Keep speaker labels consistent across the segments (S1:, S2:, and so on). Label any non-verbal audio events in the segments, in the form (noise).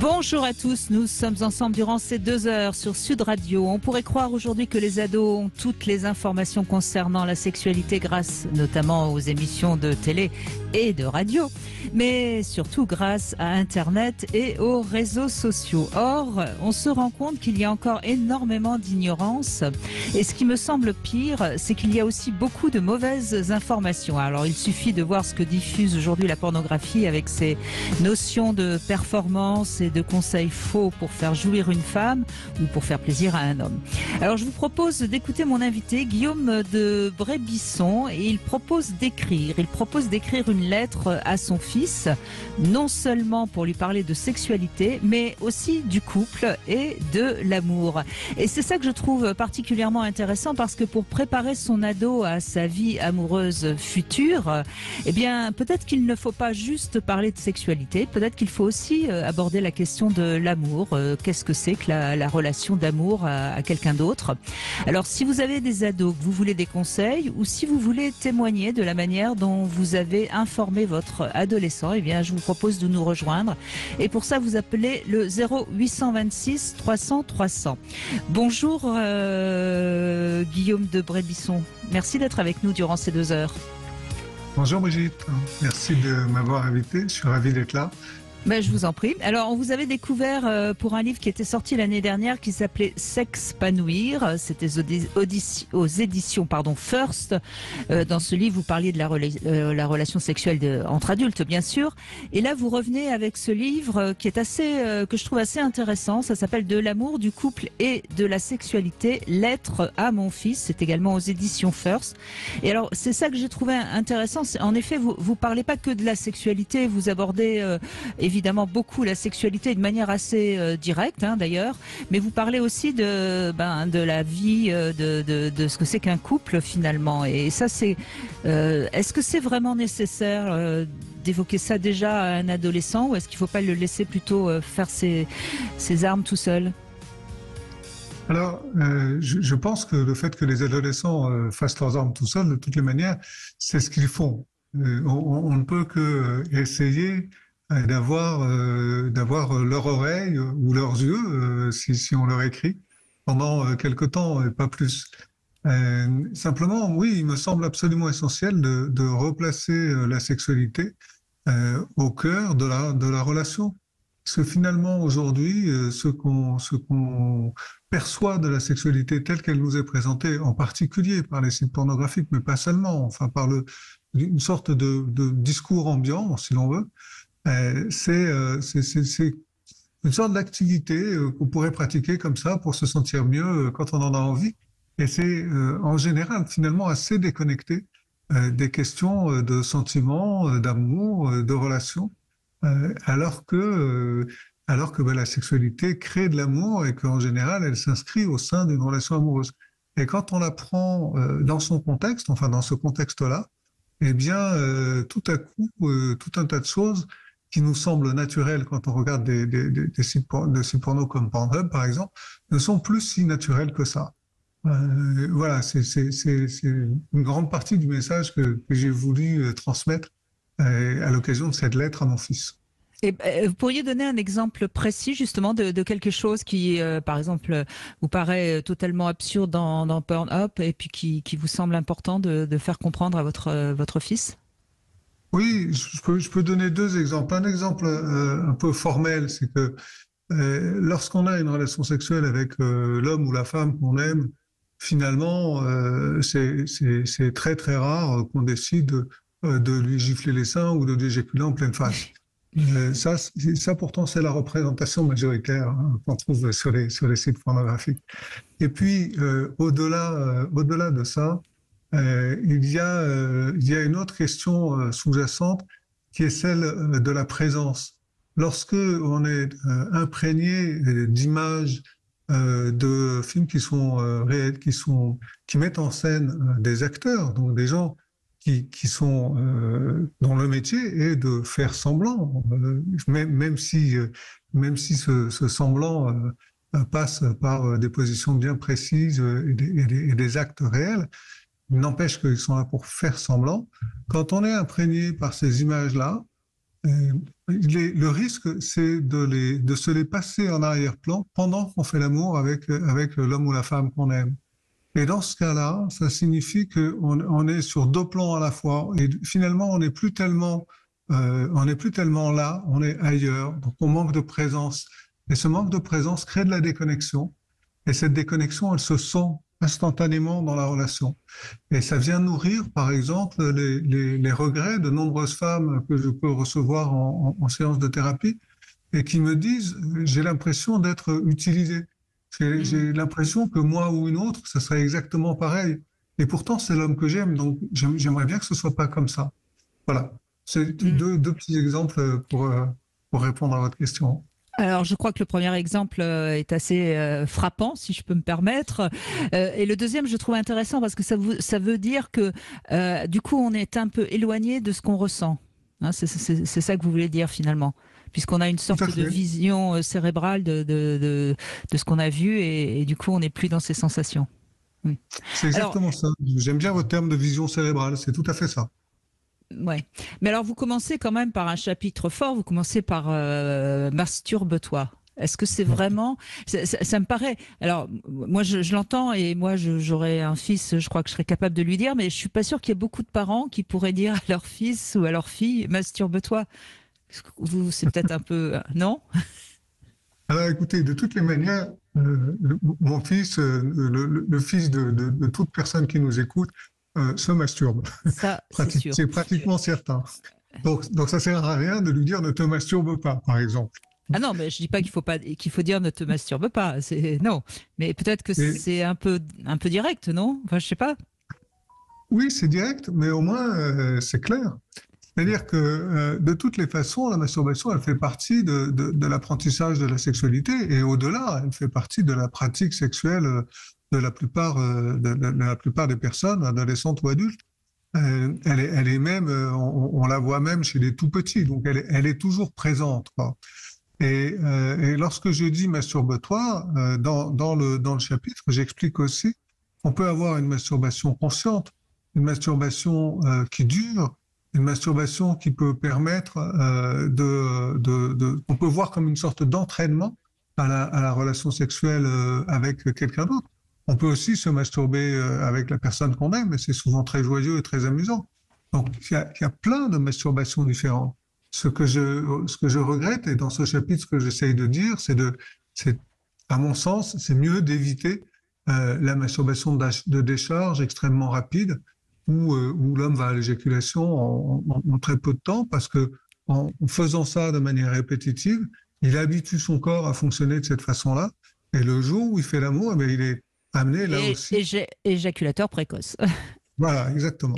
S1: Bonjour à tous, nous sommes ensemble durant ces deux heures sur Sud Radio. On pourrait croire aujourd'hui que les ados ont toutes les informations concernant la sexualité grâce notamment aux émissions de télé et de radio, mais surtout grâce à Internet et aux réseaux sociaux. Or, on se rend compte qu'il y a encore énormément d'ignorance et ce qui me semble pire, c'est qu'il y a aussi beaucoup de mauvaises informations. Alors, il suffit de voir ce que diffuse aujourd'hui la pornographie avec ses notions de performance et de conseils faux pour faire jouir une femme ou pour faire plaisir à un homme. Alors je vous propose d'écouter mon invité Guillaume de Brébisson et il propose d'écrire. Il propose d'écrire une lettre à son fils, non seulement pour lui parler de sexualité, mais aussi du couple et de l'amour. Et c'est ça que je trouve particulièrement intéressant parce que pour préparer son ado à sa vie amoureuse future, eh bien peut-être qu'il ne faut pas juste parler de sexualité, peut-être qu'il faut aussi euh, aborder la question de l'amour. Euh, qu'est-ce que c'est que la, relation d'amour à, quelqu'un d'autre? Alors, si vous avez des ados, vous voulez des conseils, ou si vous voulez témoigner de la manière dont vous avez informé votre adolescent, eh bien, je vous propose de nous rejoindre. Et pour ça, vous appelez le 0826 300 300. Bonjour, euh, Guillaume de Brébisson. Merci d'être avec nous durant ces deux heures.
S2: Bonjour Brigitte, merci de m'avoir invité, je suis ravi d'être là.
S1: Ben, je vous en prie. Alors, on vous avait découvert euh, pour un livre qui était sorti l'année dernière qui s'appelait S'expanouir. C'était aux, éditions pardon, First. Euh, dans ce livre, vous parliez de la, euh, la relation sexuelle entre adultes, bien sûr. Et là, vous revenez avec ce livre qui est assez, que je trouve assez intéressant. Ça s'appelle De l'amour, du couple et de la sexualité. Lettre à mon fils. C'est également aux éditions First. Et alors, c'est ça que j'ai trouvé intéressant. En effet, vous, vous parlez pas que de la sexualité. Vous abordez évidemment beaucoup la sexualité de manière assez euh, directe, hein, d'ailleurs, mais vous parlez aussi de, ben, de la vie, euh, de, de, ce que c'est qu'un couple finalement. Et ça, c'est, euh, est-ce que c'est vraiment nécessaire d'évoquer ça déjà à un adolescent ou est-ce qu'il ne faut pas le laisser plutôt faire ses, ses armes tout seul?
S2: Alors, je, je, pense que le fait que les adolescents fassent leurs armes tout seuls, de toutes les manières, c'est ce qu'ils font. on, on, ne peut que essayer d'avoir euh, d'avoir leur oreille ou leurs yeux euh, si, on leur écrit pendant euh, quelque temps et pas plus. simplement, oui, il me semble absolument essentiel de, de replacer la sexualité au cœur de la de la relation. Parce que finalement, aujourd'hui, ce qu'on ce qu'on perçoit de la sexualité telle qu'elle nous est présentée, en particulier par les sites pornographiques, mais pas seulement, enfin par le une sorte de, de discours ambiant, si l'on veut, euh, euh, c'est une sorte d'activité euh, qu'on pourrait pratiquer comme ça pour se sentir mieux quand on en a envie. Et c'est en général finalement assez déconnecté des questions de sentiments, d'amour, de relations, alors que alors que ben, la sexualité crée de l'amour et qu'en général elle s'inscrit au sein d'une relation amoureuse. Et quand on la prend dans son contexte, enfin dans ce contexte-là, eh bien tout à coup tout un tas de choses qui nous semblent naturels quand on regarde des, des, sites, de sites porno comme Pornhub, par exemple, ne sont plus si naturels que ça. Euh, voilà, c'est une grande partie du message que, j'ai voulu euh, transmettre euh, à l'occasion de cette lettre à mon fils.
S1: Et vous pourriez donner un exemple précis justement de, quelque chose qui, par exemple, vous paraît totalement absurde dans, Pornhub et puis qui, vous semble important de, faire comprendre à votre fils?
S2: Oui, je peux, je peux donner deux exemples. Un exemple euh, un peu formel, c'est que euh, lorsqu'on a une relation sexuelle avec euh, l'homme ou la femme qu'on aime, finalement, c'est très très rare qu'on décide de lui gifler les seins ou de l'éjaculer en pleine face. ça, ça pourtant, c'est la représentation majoritaire hein, qu'on trouve sur les sur les sites pornographiques. Et puis, au-delà au-delà de ça, euh, il, y a, euh, il y a une autre question euh, sous-jacente qui est celle de la présence. Lorsque on est imprégné d'images de films qui sont réels, qui mettent en scène des acteurs, donc des gens qui, sont dont le métier est de faire semblant, même, si même si ce, semblant passe par des positions bien précises et et des actes réels, N'empêche qu'ils sont là pour faire semblant. Quand on est imprégné par ces images-là, le risque, c'est de, de se les passer en arrière-plan pendant qu'on fait l'amour avec, avec l'homme ou la femme qu'on aime. Et dans ce cas-là, ça signifie qu'on on est sur deux plans à la fois. Et finalement, on n'est plus euh, on n'est plus tellement là, on est ailleurs. Donc, on manque de présence. Et ce manque de présence crée de la déconnexion. Et cette déconnexion, elle se sent instantanément dans la relation. Et ça vient nourrir, par exemple, les, les, les regrets de nombreuses femmes que je peux recevoir en, en, en séance de thérapie et qui me disent, j'ai l'impression d'être utilisée. J'ai mm. l'impression que moi ou une autre, ça serait exactement pareil. Et pourtant, c'est l'homme que j'aime, donc j'aimerais bien que ce soit pas comme ça. Voilà. C'est mm. deux, deux, petits exemples pour, euh, pour répondre à votre question.
S1: Alors, je crois que le premier exemple euh, est assez euh, frappant, si je peux me permettre. et le deuxième, je trouve intéressant parce que ça, vous, ça veut dire que, du coup, on est un peu éloigné de ce qu'on ressent. Hein, c'est ça que vous voulez dire finalement puisqu'on a une sorte de vision euh, cérébrale de, de, de, de ce qu'on a vu et, et, du coup on n'est plus dans ces sensations.
S2: Oui. C'est exactement alors, ça. J'aime bien votre terme de vision cérébrale, c'est tout à fait ça.
S1: Ouais. Mais alors vous commencez quand même par un chapitre fort, vous commencez par euh, Masturbe-toi. Est-ce que c'est vraiment ça, me paraît. Alors moi je, l'entends et moi j'aurais un fils, je crois que je serais capable de lui dire, mais je suis pas sûr qu'il y ait beaucoup de parents qui pourraient dire à leur fils ou à leur fille masturbe-toi. Vous, c'est peut-être un peu. Euh, non?
S2: Alors écoutez, de toutes les manières, mon fils, euh, le, fils de, toute personne qui nous écoute, euh, se masturbe.
S1: Ça, (laughs) c'est,
S2: pratiquement certain. Donc, donc ça sert à rien de lui dire ne te masturbe pas, par exemple.
S1: Ah non, mais je dis pas qu'il faut pas qu'il faut dire ne te masturbe pas. C'est non, mais peut-être que c'est un peu un peu direct, non? Enfin, je sais pas.
S2: Oui, c'est direct, mais au moins euh, c'est clair. C'est-à-dire que euh, de toutes les façons, la masturbation, elle fait partie de, de, de l'apprentissage de la sexualité et au-delà, elle fait partie de la pratique sexuelle de la plupart, euh, de, la plupart des personnes, adolescentes ou adultes. Euh, elle, est, elle est même, euh, on, la voit même chez les tout petits, donc elle est, elle est toujours présente. Et, lorsque je dis masturbe-toi, euh, dans, dans, le, dans le chapitre, j'explique aussi qu'on peut avoir une masturbation consciente, une masturbation qui dure, une masturbation qui peut permettre de, de, de, on peut voir comme une sorte d'entraînement à la, relation sexuelle avec quelqu'un d'autre. On peut aussi se masturber euh, avec la personne qu'on aime, et c'est souvent très joyeux et très amusant. Donc il y a, plein de masturbations différentes. Ce que je, regrette, et dans ce chapitre, ce que j'essaye de dire, c'est de, à mon sens, c'est mieux d'éviter euh, la masturbation de décharge extrêmement rapide où, euh, l'homme va à l'éjaculation en, très peu de temps parce que en faisant ça de manière répétitive, il habitue son corps à fonctionner de cette façon-là. Et le jour où il fait l'amour, eh il est amené là
S1: et,
S2: aussi.
S1: éjaculateur précoce. (laughs)
S2: Voilà, exactement.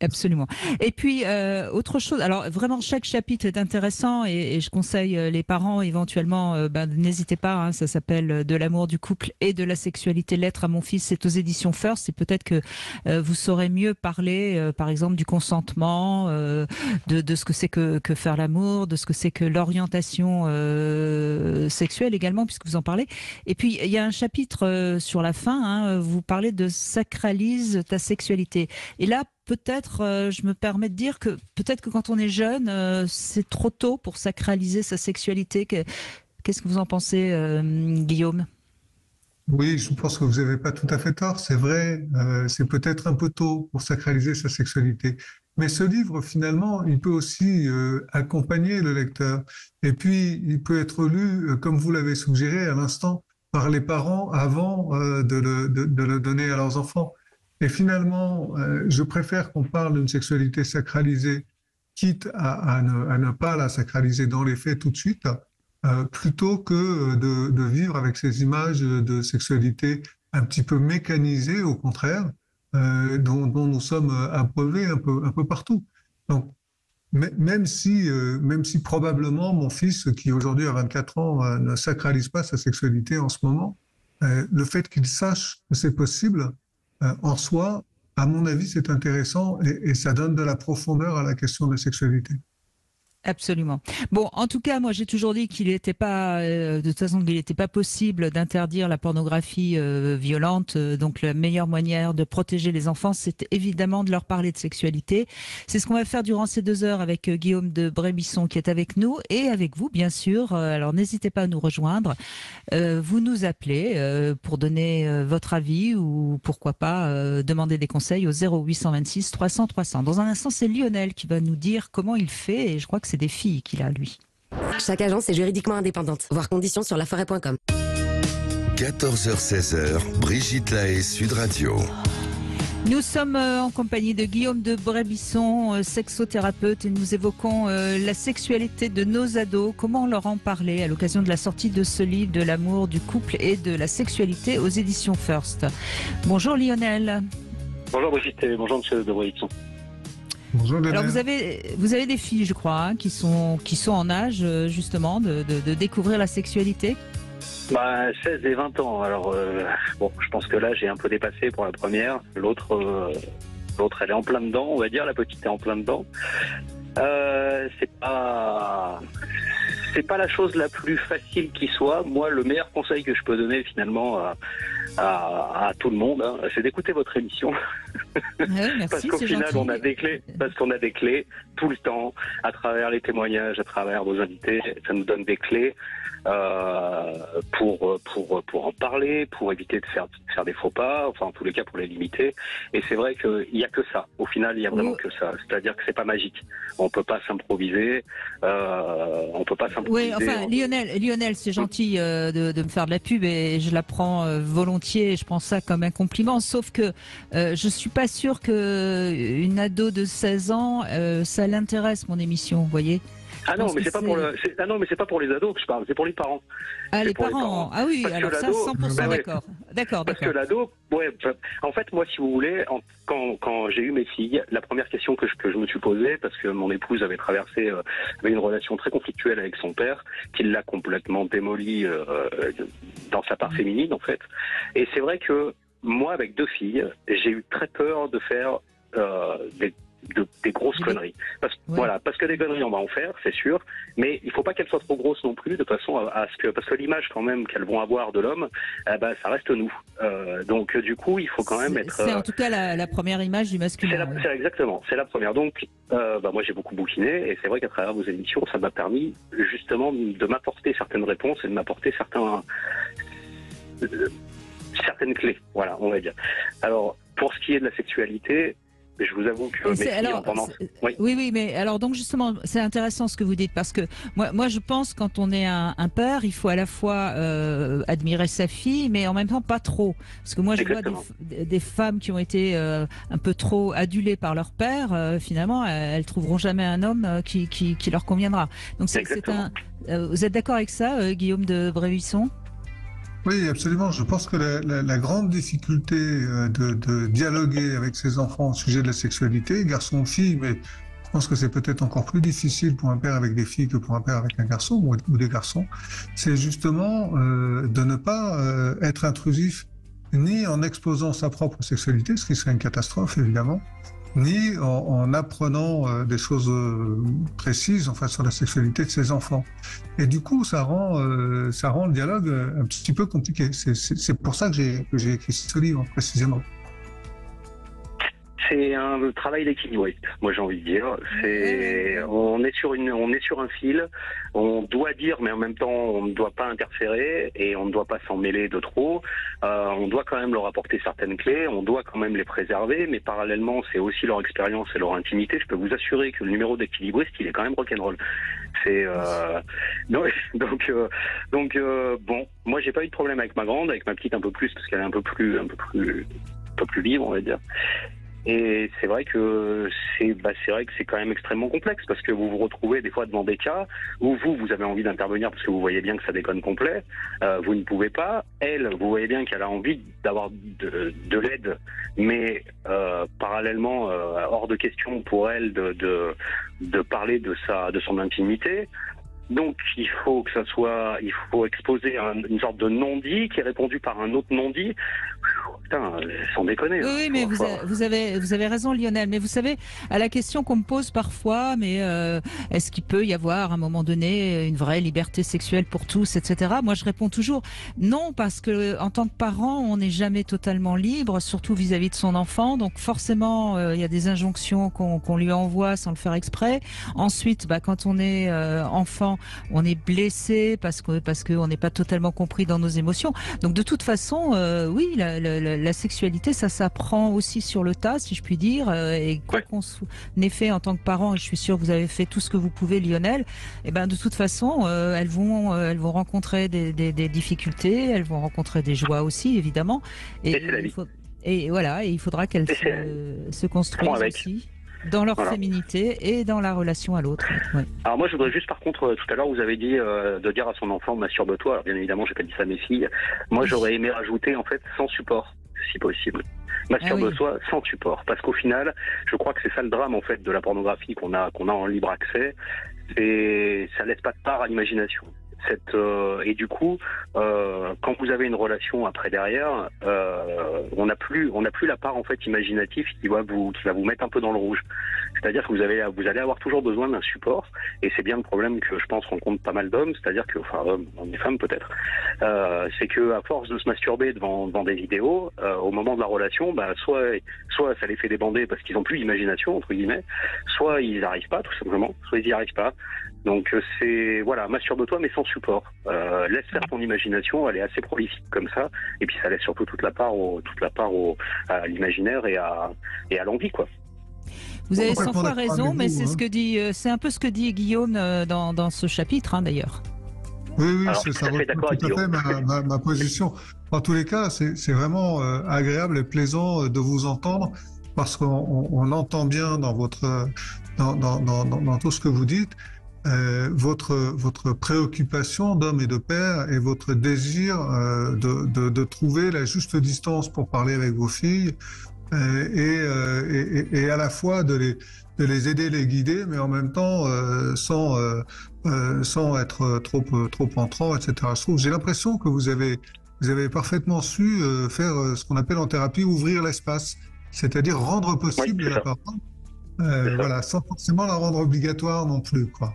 S1: Absolument. Et puis, euh, autre chose, alors vraiment, chaque chapitre est intéressant et, je conseille euh, les parents éventuellement, euh, ben, n'hésitez pas, hein, ça s'appelle De l'amour du couple et de la sexualité, lettre à mon fils, c'est aux éditions First et peut-être que vous saurez mieux parler, par exemple, du consentement, de, ce que c'est que, que, faire l'amour, de ce que c'est que l'orientation sexuelle également, puisque vous en parlez. Et puis, il y a un chapitre sur la fin, hein, vous parlez de sacralise ta sexualité Et là, peut-être, euh, je me permets de dire que peut-être que quand on est jeune, euh, c'est trop tôt pour sacraliser sa sexualité. Qu'est-ce que vous en pensez, euh, Guillaume?
S2: Oui, je pense que vous n'avez pas tout à fait tort. C'est vrai, c'est peut-être un peu tôt pour sacraliser sa sexualité. Mais ce livre, finalement, il peut aussi accompagner le lecteur. Et puis, il peut être lu, comme vous l'avez suggéré à l'instant, par les parents avant de, le, donner à leurs enfants. Et finalement, euh, je préfère qu'on parle d'une sexualité sacralisée, quitte à, ne, pas la sacraliser dans les faits tout de suite, euh, plutôt que de, vivre avec ces images de sexualité un petit peu mécanisées, au contraire, euh, dont, nous sommes abreuvés un peu, un peu partout. Donc, même si, même si probablement mon fils, qui aujourd'hui a 24 ans, ne sacralise pas sa sexualité en ce moment, le fait qu'il sache que c'est possible, en soi, à mon avis, c'est intéressant et, et, ça donne de la profondeur à la question de la sexualité.
S1: Absolument. Bon, en tout cas, moi j'ai toujours dit qu'il n'était pas, euh, de toute façon, qu'il n'était pas possible d'interdire la pornographie euh, violente. Euh, donc la meilleure manière de protéger les enfants, c'est évidemment de leur parler de sexualité. C'est ce qu'on va faire durant ces deux heures avec Guillaume de Brébisson qui est avec nous et avec vous, bien sûr. alors n'hésitez pas à nous rejoindre. vous nous appelez pour donner votre avis ou pourquoi pas demander des conseils au 0826 300 300. Dans un instant, c'est Lionel qui va nous dire comment il fait et je crois que c'est des filles qu'il a, lui.
S3: Chaque agence est juridiquement indépendante. Voir conditions sur laforêt.com.
S4: 14h-16h, Brigitte Lahaye, Sud Radio.
S1: Nous sommes euh, en compagnie de Guillaume de Brébisson, euh, sexothérapeute, et nous évoquons euh, la sexualité de nos ados. Comment leur en parler à l'occasion de la sortie de ce livre de l'amour, du couple et de la sexualité aux éditions First. Bonjour Lionel.
S5: Bonjour Brigitte et bonjour Monsieur de Brébisson.
S2: Bonjour
S1: Alors vous avez vous avez des filles, je crois, hein, qui sont qui sont en âge euh, justement de, de, découvrir la sexualité?
S5: Bah 16 et 20 ans. Alors euh, bon, je pense que là j'ai un peu dépassé pour la première. L'autre euh, l'autre elle est en plein dedans, on va dire. La petite est en plein dedans. c'est pas c'est pas la chose la plus facile qui soit. Moi, le meilleur conseil que je peux donner finalement à, à, tout le monde, hein, c'est d'écouter votre émission. (laughs)
S1: Ah
S5: parce qu'au final, on a des clés, parce qu'on a des clés tout le temps, à travers les témoignages, à travers vos invités, ça nous donne des clés euh, pour pour pour en parler, pour éviter de faire faire des faux pas, enfin en tous les cas pour les limiter. Et c'est vrai qu'il y a que ça. Au final, il y a vraiment que ça. C'est-à-dire que c'est pas magique. On peut pas s'improviser. Euh, on peut pas s'improviser.
S1: Oui, enfin Lionel, Lionel, c'est gentil euh, de, de, me faire de la pub et je la prends volontiers. Je prends ça comme un compliment. Sauf que je suis pas sûre que une ado de 16 ans, ça l'intéresse mon émission. Vous voyez.
S5: Ah non, mais c'est pas pour le, ah non, mais c'est pas pour les ados que je parle, c'est pour les parents.
S1: Ah les parents. ah oui, alors ça 100% bah d'accord, d'accord,
S5: Parce que l'ado, ouais, en fait moi si vous voulez, quand, quand j'ai eu mes filles, la première question que je, que je me suis posée, parce que mon épouse avait traversé, euh, avait une relation très conflictuelle avec son père, qui l'a complètement démoli euh, dans sa part féminine en fait. Et c'est vrai que moi avec deux filles, j'ai eu très peur de faire euh, des de, des grosses conneries. Parce, Voilà, parce que des conneries, on va en faire, c'est sûr, mais il faut pas qu'elles soient trop grosses non plus, de façon à, ce que, parce que l'image quand même qu'elles vont avoir de l'homme, eh ben, ça reste nous. Euh, donc du coup, il faut quand même être.
S1: C'est en euh, tout cas la, la, première image du masculin.
S5: C'est exactement, c'est la première. Donc, euh, bah, moi j'ai beaucoup bouquiné, et c'est vrai qu'à travers vos émissions, ça m'a permis justement de m'apporter certaines réponses et de m'apporter certains certaines clés, voilà, on va dire. Alors, pour ce qui est de la sexualité, je vous avoue que mes alors,
S1: oui. oui. mais alors donc justement, c'est intéressant ce que vous dites parce que moi, moi je pense quand on est un, père, il faut à la fois euh, admirer sa fille, mais en même temps pas trop, parce que moi je vois des, femmes qui ont été euh, un peu trop adulées par leur père, euh, finalement, elles, trouveront jamais un homme qui, qui, qui leur conviendra. Donc c'est un. vous êtes d'accord avec ça, Guillaume de Brévisson?
S2: Oui, absolument. Je pense que la, la, grande difficulté euh, de, de, dialoguer avec ses enfants au sujet de la sexualité, garçon ou fille, mais je pense que c'est peut-être encore plus difficile pour un père avec des filles que pour un père avec un garçon ou, des garçons, c'est justement euh, de ne pas euh, être intrusif ni en exposant sa propre sexualité, ce qui serait une catastrophe évidemment, ni en, apprenant euh, des choses euh, précises en fait, sur la sexualité de ses enfants. Et du coup, ça rend, euh, ça rend le dialogue un petit peu compliqué. C'est pour ça que j'ai écrit ce livre précisément
S5: c'est un travail d'équilibre. Moi, j'ai envie de dire, c'est on est sur une, on est sur un fil. On doit dire, mais en même temps, on ne doit pas interférer et on ne doit pas s'en mêler de trop. Euh, on doit quand même leur apporter certaines clés. On doit quand même les préserver, mais parallèlement, c'est aussi leur expérience et leur intimité. Je peux vous assurer que le numéro d'équilibriste, il est quand même rock'n'roll. C'est euh, (laughs) donc (laughs) donc euh, donc euh, bon. Moi, j'ai pas eu de problème avec ma grande, avec ma petite un peu plus parce qu'elle est un peu plus un peu plus un peu plus libre, on va dire. Et c'est vrai que c'est bah, vrai que c'est quand même extrêmement complexe parce que vous vous retrouvez des fois devant des cas où vous vous avez envie d'intervenir parce que vous voyez bien que ça déconne complet, euh, vous ne pouvez pas. Elle, vous voyez bien qu'elle a envie d'avoir de, de l'aide, mais euh, parallèlement euh, hors de question pour elle de, de de parler de sa de son intimité. Donc il faut que ça soit, il faut exposer une sorte de non-dit qui est répondu par un autre non-dit putain, sans déconner.
S1: Oui, mais vous, vous, avez, vous avez raison, Lionel. Mais vous savez, à la question qu'on me pose parfois, mais euh, est-ce qu'il peut y avoir à un moment donné une vraie liberté sexuelle pour tous, etc. Moi, je réponds toujours non, parce que en tant que parent, on n'est jamais totalement libre, surtout vis-à-vis de son enfant. Donc forcément, euh, il y a des injonctions qu'on lui envoie sans le faire exprès. Ensuite, bah, quand on est euh, enfant, on est blessé parce que parce qu'on n'est pas totalement compris dans nos émotions. Donc de toute façon, oui, la, la, la, sexualité, ça s'apprend aussi sur le tas, si je puis dire. et quoi qu'on ait fait en tant que parent, et je suis sûr que vous avez fait tout ce que vous pouvez, Lionel, et eh ben de toute façon, elles vont elles vont rencontrer des, des, des difficultés, elles vont rencontrer des joies aussi, évidemment.
S5: Et, et,
S1: et voilà, et il faudra qu'elles se, se, construisent aussi dans leur féminité et dans la relation à l'autre.
S5: Alors moi, je voudrais juste, par contre, euh, tout à l'heure, vous avez dit euh, de dire à son enfant masturbe-toi. Alors bien évidemment, j'ai pas dit ça à mes filles. Moi, j'aurais aimé rajouter en fait sans support, si possible. Masturbe-toi ah sans support, parce qu'au final, je crois que c'est ça le drame en fait de la pornographie qu'on a qu'on a en libre accès. C'est ça laisse pas de part à l'imagination. Euh, et du coup, euh, quand vous avez une relation après derrière, euh, on n'a plus, on n'a plus la part en fait imaginative qui va vous, qui va vous mettre un peu dans le rouge. C'est-à-dire que vous avez, vous allez avoir toujours besoin d'un support, et c'est bien le problème que je pense rencontre pas mal d'hommes, c'est-à-dire que, enfin, des femmes peut-être, c'est que à force de se masturber devant, devant des vidéos, au moment de la relation, bah, soit, soit ça les fait débander parce qu'ils ont plus d'imagination entre guillemets, soit ils n'arrivent pas tout simplement, soit ils n'y arrivent pas. Donc euh, c'est voilà, masturbe-toi mais sans support. Euh, laisse faire ton imagination, elle est assez prolifique comme ça, et puis ça laisse surtout toute la part au, toute la part au, à l'imaginaire et à et à l'envie quoi.
S1: Vous avez sans fois raison, mais c'est ce hein. que dit, euh, c'est un peu ce que dit Guillaume dans, dans ce chapitre hein, d'ailleurs.
S2: Oui, oui, ça reprend tout à fait ma, ma, position. En tous les cas, c'est vraiment agréable et plaisant de vous entendre parce qu'on on entend bien dans votre dans, dans, dans, dans, tout ce que vous dites euh, votre, votre préoccupation d'homme et de père et votre désir euh, de, de, de, trouver la juste distance pour parler avec vos filles euh, et, et, et, à la fois de les, de les aider, les guider, mais en même temps sans, sans être trop, trop entrant, etc. J'ai l'impression que vous avez, vous avez parfaitement su faire ce qu'on appelle en thérapie ouvrir l'espace, c'est-à-dire rendre possible la parole. voilà, sans forcément la rendre obligatoire non plus, quoi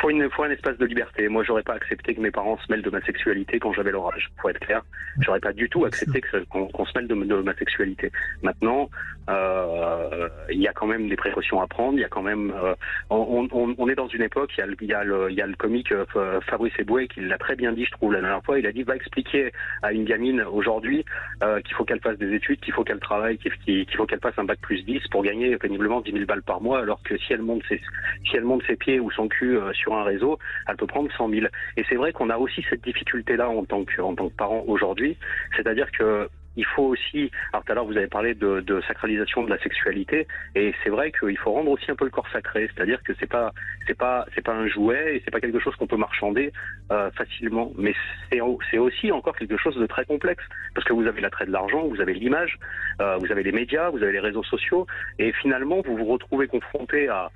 S5: faut, une, faut un espace de liberté. Moi, j'aurais pas accepté que mes parents se mêlent de ma sexualité quand j'avais leur âge. Faut être clair. J'aurais pas du tout accepté qu'on se mêle de, ma sexualité. Maintenant, euh, il y a quand même des précautions à prendre. Il y a quand même, euh, on, on, on, est dans une époque. Il y a le, il y a le, il y a le comique euh, Fabrice Eboué qui l'a très bien dit, je trouve, la dernière fois. Il a dit va expliquer à une gamine aujourd'hui euh, qu'il faut qu'elle fasse des études, qu'il faut qu'elle travaille, qu'il faut qu'elle fasse un bac plus 10 pour gagner péniblement 10 000 balles par mois, alors que si elle monte ses, si elle monte ses pieds ou son cul sur sur un réseau, elle peut prendre 100 000. Et c'est vrai qu'on a aussi cette difficulté-là en tant que, en parent aujourd'hui, c'est-à-dire que il faut aussi, alors tout à l'heure vous avez parlé de, sacralisation de la sexualité, et c'est vrai qu'il faut rendre aussi un peu le corps sacré, c'est-à-dire que c'est pas c'est pas c'est pas un jouet et c'est pas quelque chose qu'on peut marchander euh, facilement, mais c'est aussi encore quelque chose de très complexe parce que vous avez l'attrait de l'argent, vous avez l'image, euh, vous avez les médias, vous avez les réseaux sociaux, et finalement vous vous retrouvez confronté à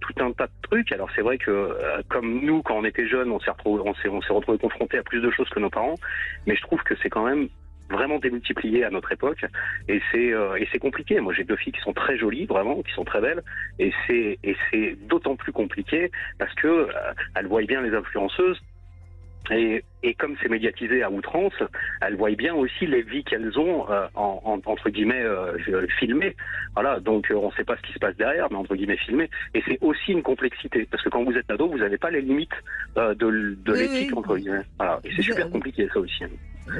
S5: tout un tas de trucs. Alors c'est vrai que euh, comme nous quand on était jeunes, on s'est retrouvé confronté à plus de choses que nos parents, mais je trouve que c'est quand même vraiment démultiplié à notre époque et c'est euh, et c'est compliqué. Moi j'ai deux filles qui sont très jolies vraiment, qui sont très belles et c'est et c'est d'autant plus compliqué parce que euh, elles voient bien les influenceuses et, et, comme c'est médiatisé à outrance, elles voient bien aussi les vies qu'elles ont euh, en, en, entre guillemets filmées. Voilà, donc on ne sait pas ce qui se passe derrière, mais entre guillemets filmé. Et c'est aussi une complexité parce que quand vous êtes ado, vous n'avez pas les limites de, de l'éthique entre guillemets. Voilà, et c'est super compliqué ça aussi.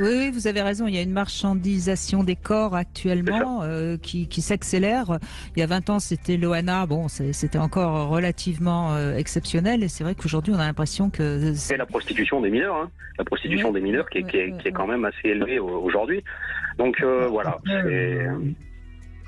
S1: Oui, vous avez raison. Il y a une marchandisation des corps actuellement euh, qui, qui s'accélère. Il y a 20 ans, c'était Loana. Bon, c'était encore relativement euh, exceptionnel. Et c'est vrai qu'aujourd'hui, on a l'impression que...
S5: C'est la prostitution des mineurs. Hein. La prostitution des mineurs qui est, qui, est, qui est, quand même assez élevée aujourd'hui. Donc euh, voilà.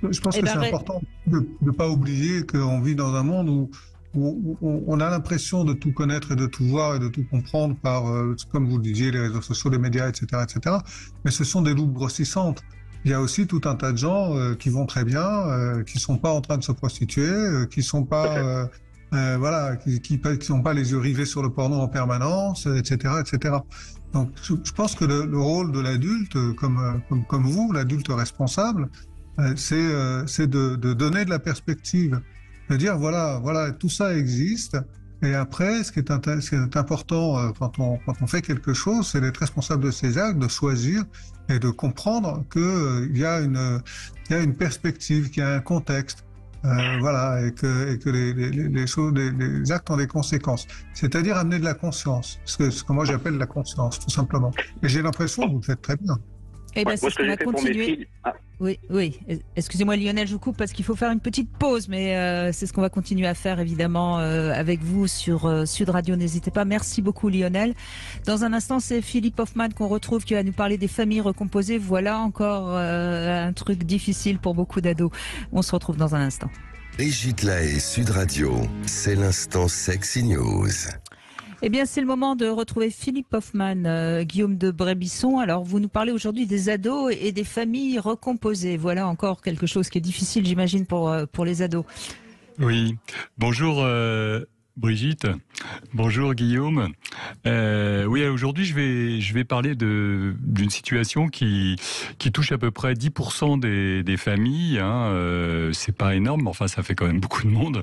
S2: Je pense eh que ben, c'est important de ne pas oublier qu'on vit dans un monde où on a l'impression de tout connaître et de tout voir et de tout comprendre par, euh, comme vous le disiez, les réseaux sociaux, les médias, etc., etc. Mais ce sont des loupes grossissantes. Il y a aussi tout un tas de gens euh, qui vont très bien, euh, qui sont pas en train de se prostituer, qui sont pas euh, voilà, qui, qui, pas les yeux rivés sur le porno en permanence, etc., etc. Donc, je, je pense que le, le rôle de l'adulte, comme, comme, comme vous, l'adulte responsable, euh, c'est euh, c'est de, de donner de la perspective, de dire voilà, voilà, tout ça existe. Et après, ce qui est, important euh, quand on, quand on fait quelque chose, c'est d'être responsable de ses actes, de choisir et de comprendre que euh, y a une, y a une perspective, qu'il y a un contexte. Euh, voilà, et que, et que les, les, les actes ont des conséquences. C'est-à-dire amener de la conscience, ce que, ce que moi j'appelle la conscience, tout simplement. Et j'ai l'impression que vous le faites très bien.
S1: Eh ben,
S5: Ouais,
S1: c'est
S5: moi, ce que
S1: qu'on
S5: j'ai
S1: va
S5: fait pour mes
S1: continuer.
S5: filles. Ah,
S1: Oui, oui. Excusez-moi Lionel, je vous coupe parce qu'il faut faire une petite pause, mais euh, c'est ce qu'on va continuer à faire évidemment euh, avec vous sur euh, Sud Radio. N'hésitez pas. Merci beaucoup Lionel. Dans un instant, c'est Philippe Hoffman qu'on retrouve qui va nous parler des familles recomposées. Voilà encore euh, un truc difficile pour beaucoup d'ados. On se retrouve dans un instant.
S4: Brigitte Lahaye, Sud Radio, c'est l'instant Sexy News.
S1: Eh bien, c'est le moment de retrouver Philippe Hoffman, euh, Guillaume de Brébisson. Alors, vous nous parlez aujourd'hui des ados et des familles recomposées. Voilà encore quelque chose qui est difficile, j'imagine, pour, euh, pour les ados.
S6: Oui. Bonjour euh, Brigitte. Bonjour Guillaume. Euh, oui, aujourd'hui je vais je vais parler de d'une situation qui qui touche à peu près 10% des, des familles. Hein. Euh, c'est pas énorme, mais enfin ça fait quand même beaucoup de monde.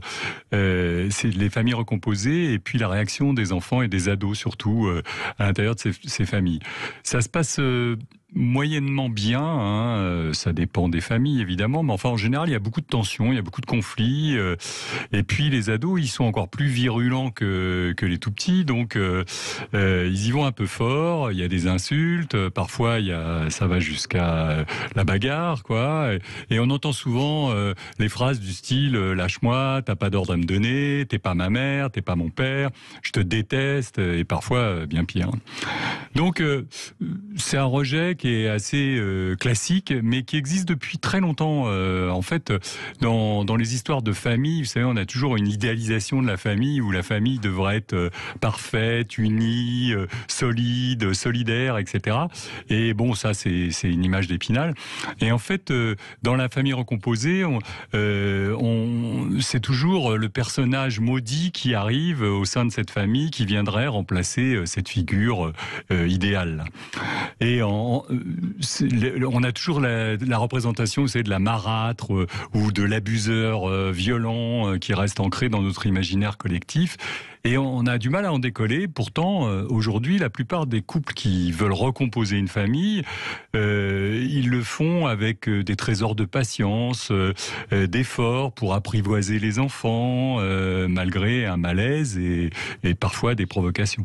S6: Euh, c'est les familles recomposées et puis la réaction des enfants et des ados surtout euh, à l'intérieur de ces, ces familles. Ça se passe euh, moyennement bien. Hein, euh, ça dépend des familles évidemment, mais enfin en général il y a beaucoup de tensions, il y a beaucoup de conflits. euh, et puis les ados, ils sont encore plus virulents que que les tout petits, donc euh, euh, ils y vont un peu fort. Il y a des insultes, parfois il y a ça va jusqu'à la bagarre, quoi. Et, on entend souvent euh, les phrases du style lâche-moi, t'as pas d'ordre à me donner, t'es pas ma mère, t'es pas mon père, je te déteste, et parfois bien pire. Donc c'est un rejet qui est assez euh, classique, mais qui existe depuis très longtemps. Euh, en fait, dans, dans les histoires de famille, vous savez, on a toujours une idéalisation de la famille où la famille devrait être euh, parfaite, unie, solide, solidaire, etc. Et bon, ça, c'est une image d'épinal. Et en fait, dans la famille recomposée, on, c'est toujours le personnage maudit qui arrive au sein de cette famille qui viendrait remplacer cette figure idéale. Et en, on a toujours la, représentation, savez, de la marâtre euh, ou de l'abuseur euh, violent euh, qui reste ancré dans notre imaginaire collectif. Et on on a du mal à en décoller. Pourtant, euh, aujourd'hui, la plupart des couples qui veulent recomposer une famille, euh, ils le font avec euh, des trésors de patience, d'efforts pour apprivoiser les enfants, malgré un malaise et, et parfois des provocations.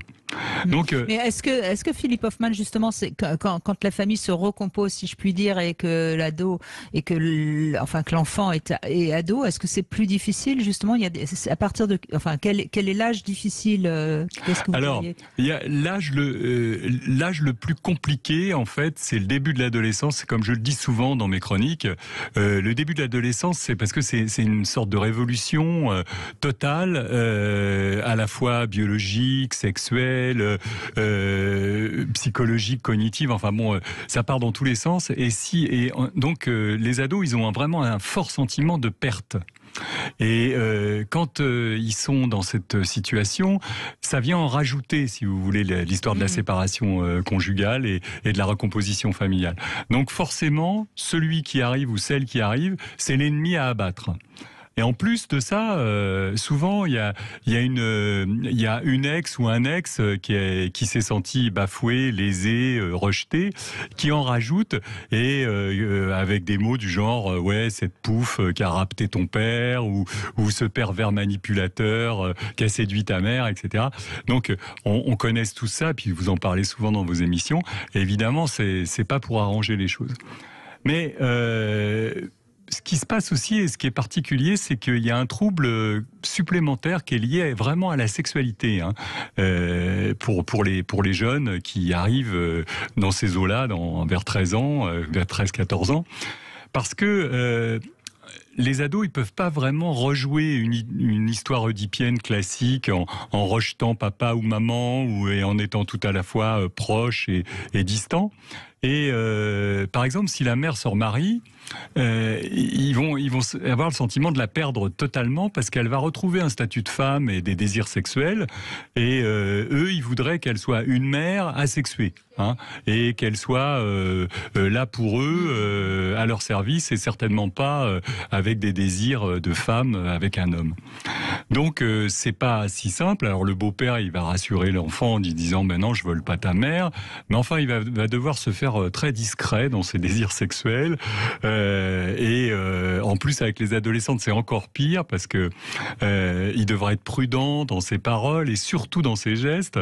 S6: Donc, euh,
S1: Mais est-ce que, est-ce que Philippe Hoffman, justement, c'est quand, la famille se recompose, si je puis dire, et que l'ado, et que, l- enfin, que l'enfant est, est ado, est-ce que c'est plus difficile, justement? Il y a des, à partir de, enfin, quel, quel est l'âge difficile euh, Qu'est-ce que vous
S6: Alors, l'âge le euh, l'âge le plus compliqué en fait, c'est le début de l'adolescence. Comme je le dis souvent dans mes chroniques, euh, le début de l'adolescence, c'est parce que c'est une sorte de révolution totale, à la fois biologique, sexuelle, psychologique, cognitive. Enfin bon, ça part dans tous les sens. Et si et donc les ados, ils ont vraiment un fort sentiment de perte. Et euh, quand euh, ils sont dans cette situation, ça vient en rajouter, si vous voulez, l'histoire de la
S1: Mhm.
S6: séparation euh, conjugale et, et de la recomposition familiale. Donc forcément, celui qui arrive ou celle qui arrive, c'est l'ennemi à abattre. Et en plus de ça, euh, souvent il y a, il y a une euh, il y a une ex ou un ex euh, qui est, qui s'est senti bafoué, lésé, rejeté, qui en rajoute et avec des mots du genre ouais cette pouffe qui a rapté ton père ou ce pervers manipulateur qui a séduit ta mère, etc. Donc on, on connaît tout ça, puis vous en parlez souvent dans vos émissions. Et évidemment, c'est pas pour arranger les choses. Mais ce qui se passe aussi et ce qui est particulier, c'est qu'il y a un trouble euh, supplémentaire qui est lié vraiment à la sexualité hein, euh, pour pour les pour les jeunes qui arrivent euh, dans ces eaux-là, vers 13 ans, vers 13-14 ans, parce que les ados, ils peuvent pas vraiment rejouer une, histoire oedipienne classique en, rejetant papa ou maman ou et en étant tout à la fois proche et, et distant. Et par exemple, si la mère se remarie, euh, ils, vont, avoir le sentiment de la perdre totalement parce qu'elle va retrouver un statut de femme et des désirs sexuels. Et euh, eux, ils voudraient qu'elle soit une mère asexuée. Hein, et qu'elle soit euh, là pour eux, à leur service, et certainement pas avec des désirs de femme avec un homme. Donc c'est pas si simple. Alors le beau-père, il va rassurer l'enfant en lui disant "Ben non, je veux pas ta mère", mais enfin il va, devoir se faire très discret dans ses désirs sexuels. Et euh, en plus, avec les adolescentes, c'est encore pire parce que euh, il devra être prudent dans ses paroles et surtout dans ses gestes,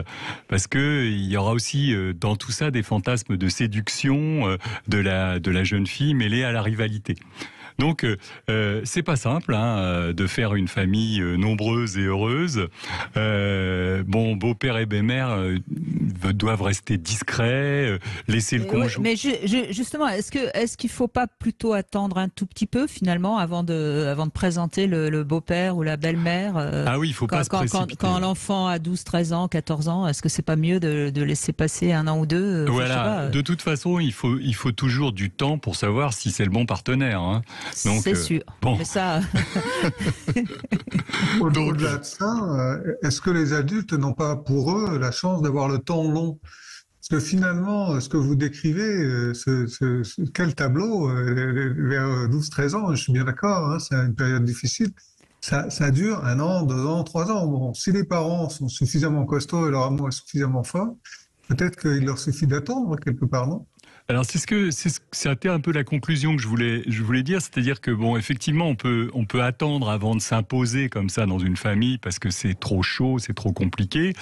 S6: parce que il y aura aussi dans tout ça des fantasmes de séduction de la de la jeune fille mêlés à la rivalité. Donc, euh, euh, c'est pas simple hein, euh, de faire une famille euh, nombreuse et heureuse. Euh, bon, beau-père et belle-mère doivent rester discrets, laisser le conjoint.
S1: mais justement, est-ce que est-ce qu'il faut pas plutôt attendre un tout petit peu finalement avant de avant de présenter le, le beau-père ou la belle-mère
S6: Ah oui, il faut
S1: quand,
S6: pas se
S1: précipiter. Quand, quand l'enfant a 12, 13 ans, 14 ans, est-ce que c'est pas mieux de, de, laisser passer un an ou deux
S6: Voilà. de toute façon, il faut il faut toujours du temps pour savoir si c'est le bon partenaire. Hein.
S1: C'est euh, sûr. Bon. Mais ça. (laughs)
S2: Au-delà de ça, euh, est-ce que les adultes n'ont pas pour eux la chance d'avoir le temps long? Parce que finalement, ce que vous décrivez, euh, ce, quel tableau, vers 12-13 ans, je suis bien d'accord, hein, c'est une période difficile. Ça, ça, dure un an, deux ans, trois ans. Bon, si les parents sont suffisamment costauds et leur amour est suffisamment fort, peut-être qu'il leur suffit d'attendre quelque part, non?
S6: Alors c'est ce que c'était un peu la conclusion que je voulais je voulais dire, c'est-à-dire que bon effectivement on peut on peut attendre avant de s'imposer comme ça dans une famille parce que c'est trop chaud, c'est trop compliqué.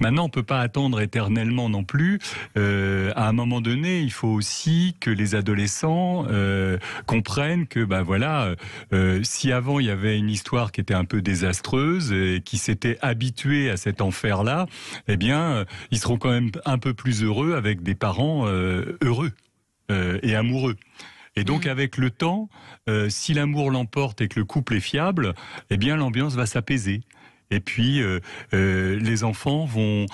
S6: Maintenant on peut pas attendre éternellement non plus. Euh, à un moment donné, il faut aussi que les adolescents euh, comprennent que bah voilà, euh, si avant il y avait une histoire qui était un peu désastreuse et qui s'était habitué à cet enfer là, eh bien ils seront quand même un peu plus heureux avec des parents heureux. Euh, et amoureux. Et donc, mm. avec le temps, euh, si l'amour l'emporte et que le couple est fiable, eh bien, l'ambiance va s'apaiser. Et puis, euh, les enfants vont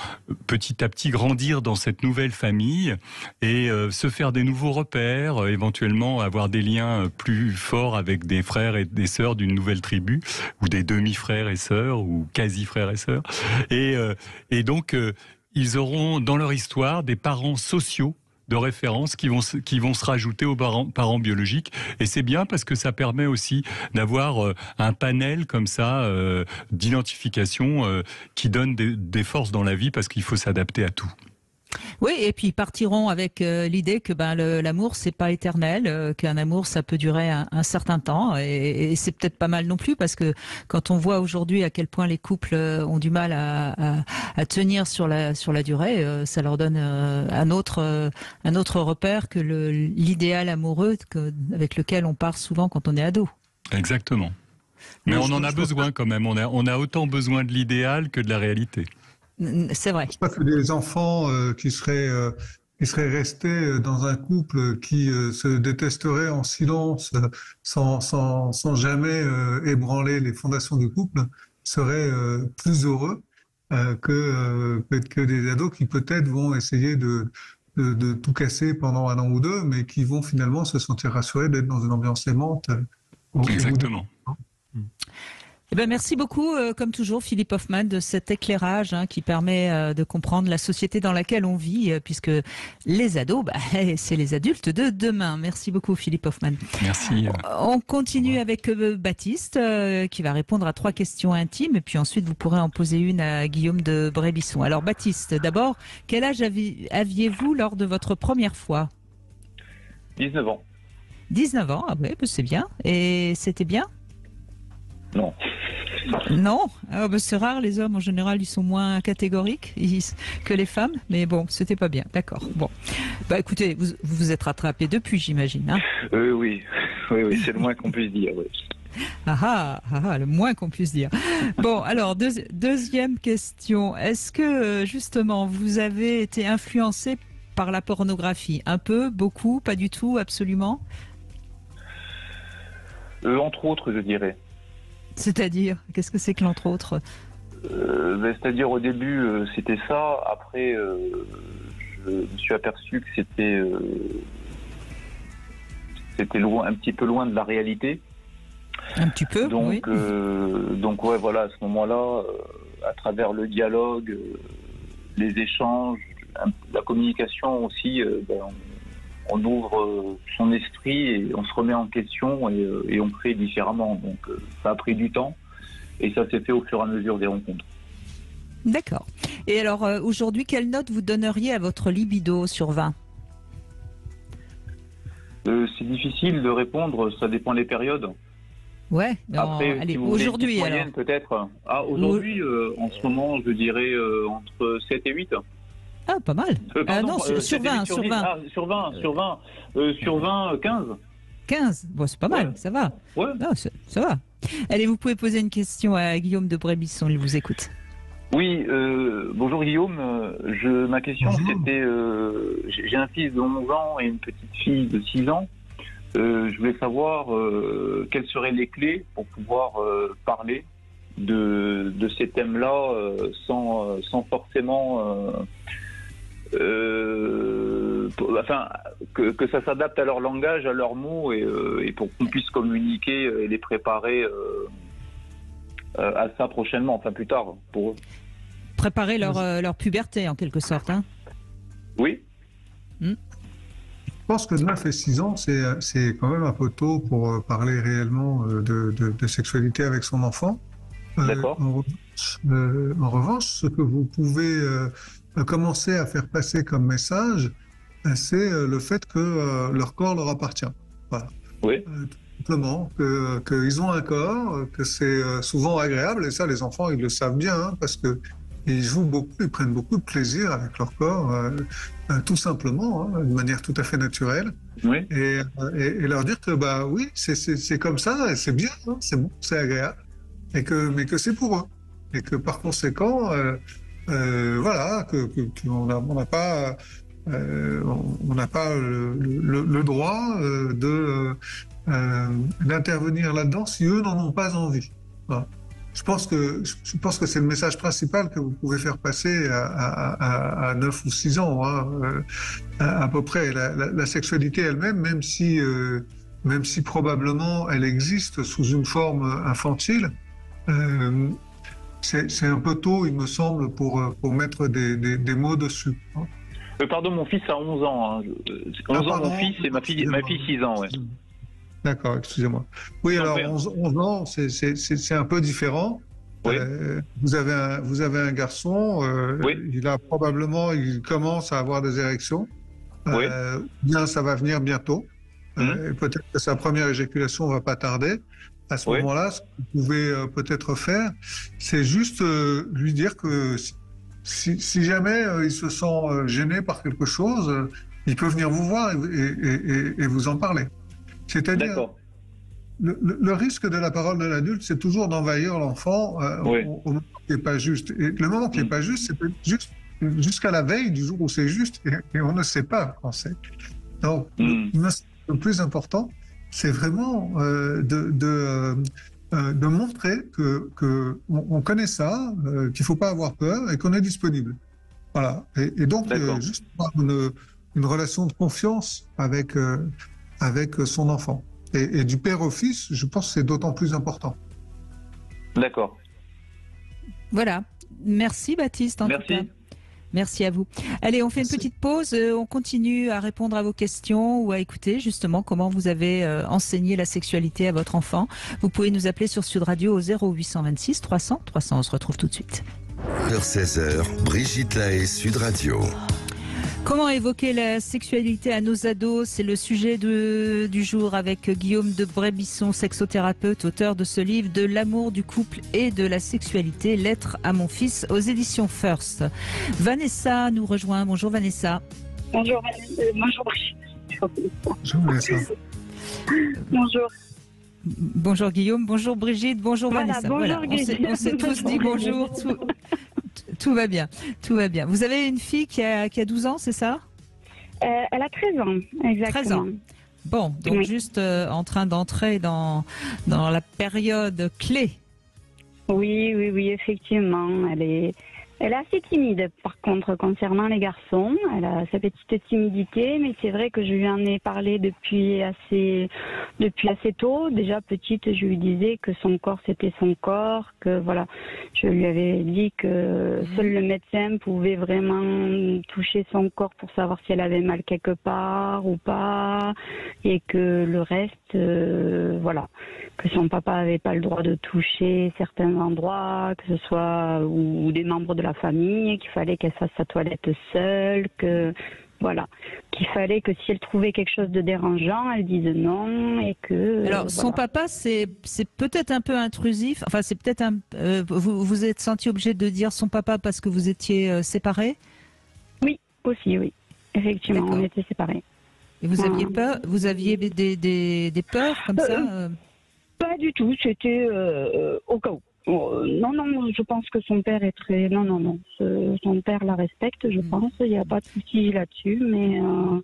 S6: petit à petit grandir dans cette nouvelle famille et se faire des nouveaux repères, éventuellement avoir des liens plus forts avec des frères et des sœurs d'une nouvelle tribu, ou des demi-frères et sœurs, ou quasi-frères et sœurs. Et, et donc, ils auront dans leur histoire des parents sociaux de référence qui vont, qui vont se rajouter aux parents, biologiques. Et c'est bien parce que ça permet aussi d'avoir euh, un panel comme ça euh, d'identification euh, qui donne des forces dans la vie parce qu'il faut s'adapter à tout.
S1: Oui, et puis partiront avec euh, l'idée que ben l'amour c'est pas éternel, euh, qu'un amour ça peut durer un, certain temps, et, c'est peut-être pas mal non plus parce que quand on voit aujourd'hui à quel point les couples euh, ont du mal à, tenir sur la sur la durée, ça leur donne un autre un autre repère que l'idéal amoureux avec lequel on part souvent quand on est ado.
S6: Exactement. Mais on en a besoin quand même. On a, on a autant besoin de l'idéal que de la réalité.
S1: C'est vrai.
S2: Je crois que des enfants euh, qui seraient euh, qui seraient restés euh, dans un couple qui se détesterait en silence, sans, sans, sans jamais ébranler les fondations du couple, seraient plus heureux que, que des ados qui peut-être vont essayer de, de, de, tout casser pendant un an ou deux, mais qui vont finalement se sentir rassurés d'être dans une ambiance aimante.
S6: Exactement.
S1: Eh ben, merci beaucoup, euh, comme toujours, Philippe Hoffman, de cet éclairage hein, qui permet euh, de comprendre la société dans laquelle on vit, euh, puisque les ados, bah, (laughs) c'est les adultes de demain. Merci beaucoup, Philippe Hoffman.
S6: Merci.
S1: On continue avec Baptiste, qui va répondre à trois questions intimes, et puis ensuite vous pourrez en poser une à Guillaume de Brébisson. Alors, Baptiste, d'abord, quel âge aviez-vous lors de votre première fois?
S7: 19 ans.
S1: 19 ans, ah ouais, bah, c'est bien. Et c'était bien?
S7: Non.
S1: Non, ah, bah, c'est rare. Les hommes en général, ils sont moins catégoriques que les femmes. Mais bon, c'était pas bien. D'accord. Bon, bah écoutez, vous vous êtes rattrapé depuis, j'imagine. Hein
S7: euh, oui, oui, oui, c'est le moins qu'on puisse dire.
S1: Ah, ah, ah, ah, le moins qu'on puisse dire. Bon, alors deuxième question. Est-ce que justement vous avez été influencé par la pornographie? Un peu, beaucoup, pas du tout, absolument?
S7: Euh, entre autres, je dirais.
S1: C'est-à-dire, qu'est-ce que c'est que l'entre autres
S7: Euh, ben, C'est-à-dire, au début, euh, c'était ça. Après, euh, je me suis aperçu que c'était c'était loin, un petit peu loin de la réalité.
S1: Un petit peu,
S7: Donc,
S1: oui.
S7: donc ouais, voilà, à ce moment-là, à travers le dialogue, les échanges, la communication aussi, ben, on, on ouvre euh, son esprit et on se remet en question et, euh, et on crée différemment. Donc, euh, ça a pris du temps et ça s'est fait au fur et à mesure des rencontres.
S1: D'accord. Et alors, aujourd'hui, quelle note vous donneriez à votre libido sur 20
S7: Euh, c'est difficile de répondre, ça dépend des périodes.
S1: Ouais,
S7: Après, si
S1: aujourd'hui
S7: peut-être. Ah, aujourd'hui, euh, en ce moment, je dirais euh, entre 7 et 8.
S1: Ah, pas mal.
S7: Euh,
S1: Ah non, sur- sur
S7: 7 et
S1: 20,
S7: 8
S1: sur
S7: 10.
S1: 20.
S7: Ah, sur 20, sur 20, euh, sur 20, euh, 15.
S1: 15. Bon, c'est pas mal,
S7: Ouais.
S1: ça va.
S7: Ouais.
S1: Non, ça, ça va. Allez, vous pouvez poser une question à Guillaume de Brébisson, il vous écoute.
S7: Oui, euh, bonjour Guillaume. Euh, Je, ma question c'était, euh, j'ai un fils de 11 ans et une petite fille de 6 ans. Euh, je voulais savoir euh, quelles seraient les clés pour pouvoir euh, parler de, de ces thèmes-là euh, sans, euh, sans forcément... euh, euh, pour- enfin, que, que ça s'adapte à leur langage, à leurs mots, et, euh, et pour qu'on puisse communiquer et les préparer euh, euh, à ça prochainement, enfin plus tard, pour eux.
S1: Préparer leur, euh, leur puberté, en quelque sorte. Hein.
S7: Oui,
S2: Je pense que 9 et 6 ans, c'est c'est quand même un peu tôt pour euh, parler réellement euh, de, de- de sexualité avec son enfant. Euh,
S7: D'accord.
S2: En, revanche, euh, en revanche, ce que vous pouvez commencer à faire passer comme message, euh, c'est euh, le fait que euh, leur corps leur appartient. Voilà.
S7: Oui.
S2: Euh, tout simplement, que- qu'ils ont un corps, que c'est souvent agréable, et ça, les enfants, ils le savent bien, hein, parce que ils jouent beaucoup, ils prennent beaucoup de plaisir avec leur corps, euh, euh, tout simplement, hein, de manière tout à fait naturelle,
S7: oui,
S2: et, et- et leur dire que bah oui, c'est- comme ça, c'est bien, hein, c'est bon, c'est agréable, et que mais que c'est pour eux, et que par conséquent, euh, voilà, que n'a pas euh, on- n'a pas le, droit euh, euh, d'intervenir là-dedans si eux n'en ont pas envie. Je pense que je pense que c'est le message principal que vous pouvez faire passer à, à, à, à 9 ou 6 ans, hein, euh, à, peu près. La, la, sexualité elle-même, même si euh, même si probablement elle existe sous une forme infantile, euh, c'est un peu tôt, il me semble, pour pour mettre des, des, des mots dessus. hein.
S7: Euh, pardon, mon fils a 11 ans. Hein. Je- euh, 11
S2: Ah,
S7: ans,
S2: pardon.
S7: mon fils, et ma fille, ma fille 6 ans. Ouais.
S2: D'accord, excusez-moi. Oui, alors
S7: mais-
S2: 11, 11 ans, c'est- un peu différent.
S7: Oui.
S2: Euh, vous, avez un, vous avez un garçon, euh,
S7: Oui.
S2: il a probablement, il commence à avoir des érections.
S7: Oui.
S2: Euh, bien, ça va venir bientôt. Euh, et Peut-être que sa première éjaculation va pas tarder. À ce
S7: Oui.
S2: moment-là, ce que vous pouvez euh, peut-être faire, c'est juste euh, lui dire que si, jamais euh, il se sent gêné par quelque chose, il peut venir vous voir et, et- et- et vous en parler. C'est-à-dire, le, le- risque de la parole de l'adulte, c'est toujours d'envahir l'enfant euh,
S7: Oui.
S2: au, au moment qui n'est pas juste. Et le moment qui n'est
S7: Mm.
S2: pas juste, c'est juste jusqu'à la veille du jour où c'est juste, et, on ne sait pas quand c'est. Donc,
S7: Mm.
S2: le plus important, c'est vraiment euh, de, de, euh, euh, de montrer que, que on, on connaît ça, euh, qu'il ne faut pas avoir peur et qu'on est disponible. Voilà. Et, et donc, euh, juste avoir une, une relation de confiance avec, euh, avec son enfant. Et, et du père au fils, je pense que c'est d'autant plus important.
S7: D'accord.
S1: Voilà. Merci Baptiste, en tout cas.
S7: Merci.
S1: À vous. Allez, on fait
S2: Merci.
S1: une petite pause. euh, on continue à répondre à vos questions ou à écouter justement comment vous avez euh, enseigné la sexualité à votre enfant. Vous pouvez nous appeler sur Sud Radio au 0826 300 300. On se retrouve tout de suite.
S4: 16h, Brigitte Lahaye, Sud Radio.
S1: Comment évoquer la sexualité à nos ados? C'est le sujet de- du jour avec Guillaume de Brébisson, sexothérapeute, auteur de ce livre de l'amour du couple et de la sexualité, lettre à mon fils aux éditions First. Vanessa nous rejoint. Bonjour Vanessa.
S8: Bonjour, Valérie. Euh, bonjour,
S2: laisse ça.
S8: Bonjour.
S1: Bonjour Guillaume, bonjour Brigitte, bonjour
S8: Voilà,
S1: Vanessa.
S8: bonjour,
S1: on s'est-
S8: Brigitte.
S1: on s'est tous dit
S8: Bonjour,
S1: bonjour. Tout, tout va bien, tout va bien. Vous avez une fille qui a, qui a 12 ans, c'est ça?
S8: Euh, elle a 13 ans, exactement.
S1: 13 ans. Bon, donc
S8: Oui.
S1: juste euh, en train d'entrer dans, dans la période clé.
S8: Oui, oui, oui, effectivement. Elle est, elle est assez timide, par contre, concernant les garçons. Elle a sa petite timidité, mais c'est vrai que je lui en ai parlé depuis assez, depuis assez tôt. Déjà petite, je lui disais que son corps c'était son corps, que voilà, je lui avais dit que seul le médecin pouvait vraiment toucher son corps pour savoir si elle avait mal quelque part ou pas, et que le reste, euh, voilà que son papa avait pas le droit de toucher certains endroits, que ce soit ou, ou des membres de la famille, qu'il fallait qu'elle fasse sa toilette seule, que voilà, qu'il fallait que si elle trouvait quelque chose de dérangeant, elle dise non et que
S1: Alors,
S8: euh,
S1: son
S8: voilà.
S1: papa, c'est c'est peut-être un peu intrusif. Enfin, c'est peut-être un. euh, vous vous êtes senti obligé de dire son papa parce que vous étiez euh, séparés?
S8: Aussi oui. Effectivement, on était séparés.
S1: et vous aviez
S8: Ah.
S1: peur. Vous aviez des, des, des peurs comme
S8: Euh,
S1: ça. Euh
S8: Pas du tout, c'était euh, au cas où. Euh, non, non, je pense que son père est très. Non, non, non. Son père la respecte, je
S1: Mm.
S8: pense. Il n'y a pas de souci là-dessus, mais. euh,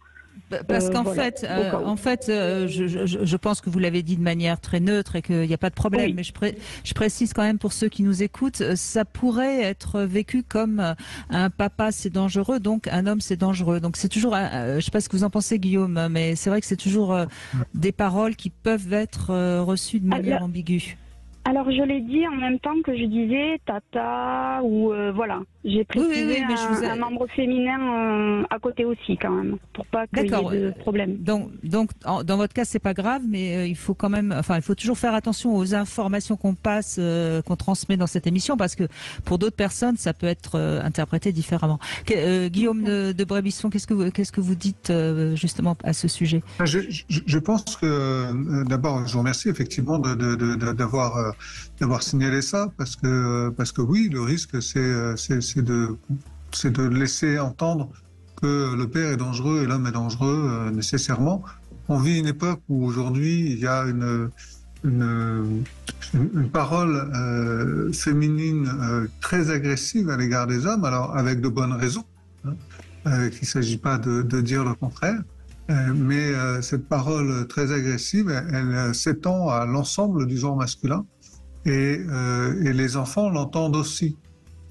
S1: Parce
S8: Euh,
S1: qu'en
S8: voilà,
S1: fait, euh, en fait, euh, je, je- je pense que vous l'avez dit de manière très neutre et qu'il n'y a pas de problème.
S8: Oui.
S1: Mais je, pré- je précise quand même pour ceux qui nous écoutent, ça pourrait être vécu comme un papa c'est dangereux, donc un homme c'est dangereux. Donc c'est toujours, un- je sais pas ce que vous en pensez Guillaume, mais c'est vrai que c'est toujours des paroles qui peuvent être reçues de
S8: Ah,
S1: manière ambiguë.
S8: Alors je l'ai dit en même temps que je disais tata ou euh, voilà. J'ai précisé
S1: oui, mais je vous ai-
S8: un membre féminin euh, à côté aussi quand même pour pas qu'il y ait de problème.
S1: Donc, donc en- dans votre cas, c'est pas grave, mais euh, il faut quand même, enfin, il faut toujours faire attention aux informations qu'on passe, euh, qu'on transmet dans cette émission, parce que pour d'autres personnes, ça peut être euh, interprété différemment. Que- euh, Guillaume de, de Brébisson, qu'est-ce que vous, qu'est-ce que vous dites euh, justement à ce sujet?
S2: Je, je- je pense que d'abord, je vous remercie effectivement de- de- de- de- d'avoir euh, d'avoir signalé ça parce que parce que oui, le risque c'est c'est de laisser entendre que le père est dangereux et l'homme est dangereux euh, nécessairement. On vit une époque où aujourd'hui il y a une une, parole euh, féminine euh, très agressive à l'égard des hommes, alors avec de bonnes raisons, hein, qu'il ne s'agit pas de, dire le contraire. Mais cette parole très agressive, elle, s'étend à l'ensemble du genre masculin et les enfants l'entendent aussi.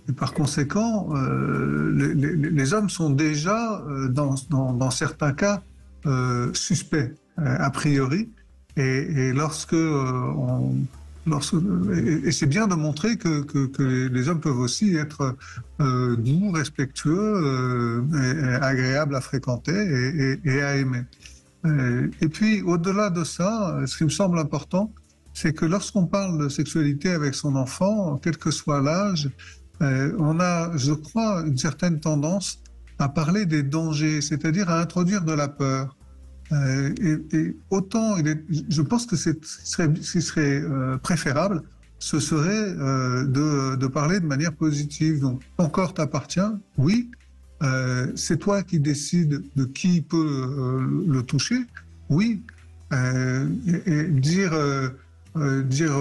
S2: Et par conséquent, euh, les, hommes sont déjà, euh, dans, certains cas, euh, suspects a priori. Et, lorsque et, c'est bien de montrer que, les- hommes peuvent aussi être doux, respectueux, euh, agréables à fréquenter et, à aimer. Et puis, au-delà de ça, ce qui me semble important, c'est que lorsqu'on parle de sexualité avec son enfant, quel que soit l'âge, euh, on a, je crois, une certaine tendance à parler des dangers, c'est-à-dire à introduire de la peur. Euh, et, autant, je pense que ce serait, serait euh, préférable, ce serait de, parler de manière positive. Donc, ton corps t'appartient, oui. C'est toi qui décides de qui peut le toucher, oui. Et, dire, dire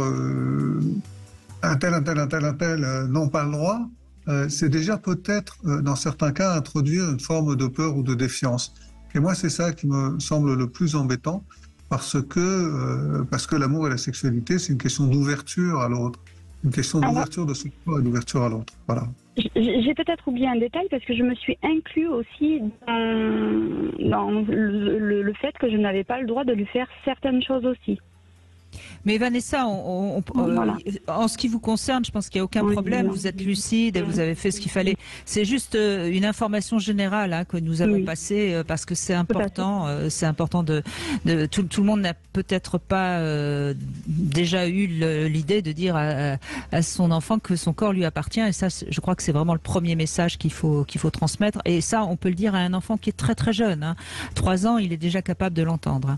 S2: un tel, un tel, un tel, un tel euh, n'ont pas le droit, euh, c'est déjà peut-être, euh, dans certains cas, introduire une forme de peur ou de défiance. Et moi, c'est ça qui me semble le plus embêtant, parce que, euh, parce que l'amour et la sexualité, c'est une question d'ouverture à l'autre, une question d'ouverture de son corps et d'ouverture à l'autre. Voilà.
S8: J'ai peut-être oublié un détail parce que je me suis inclus aussi dans, dans le, le- le fait que je n'avais pas le droit de lui faire certaines choses aussi.
S1: Mais Vanessa, on- on- on-
S8: Voilà.
S1: euh, en ce qui vous concerne, je pense qu'il n'y a aucun problème. Vous êtes lucide et vous avez fait ce qu'il fallait. C'est juste euh, une information générale hein, que nous avons passée euh, parce que c'est important. C'est important de, de tout, tout le monde n'a peut-être pas euh, déjà eu l'idée de dire à, à- son enfant que son corps lui appartient. Et ça, je crois que c'est vraiment le premier message qu'il faut qu'il faut transmettre. Et ça, on peut le dire à un enfant qui est très très jeune. Hein. Trois ans, il est déjà capable de l'entendre.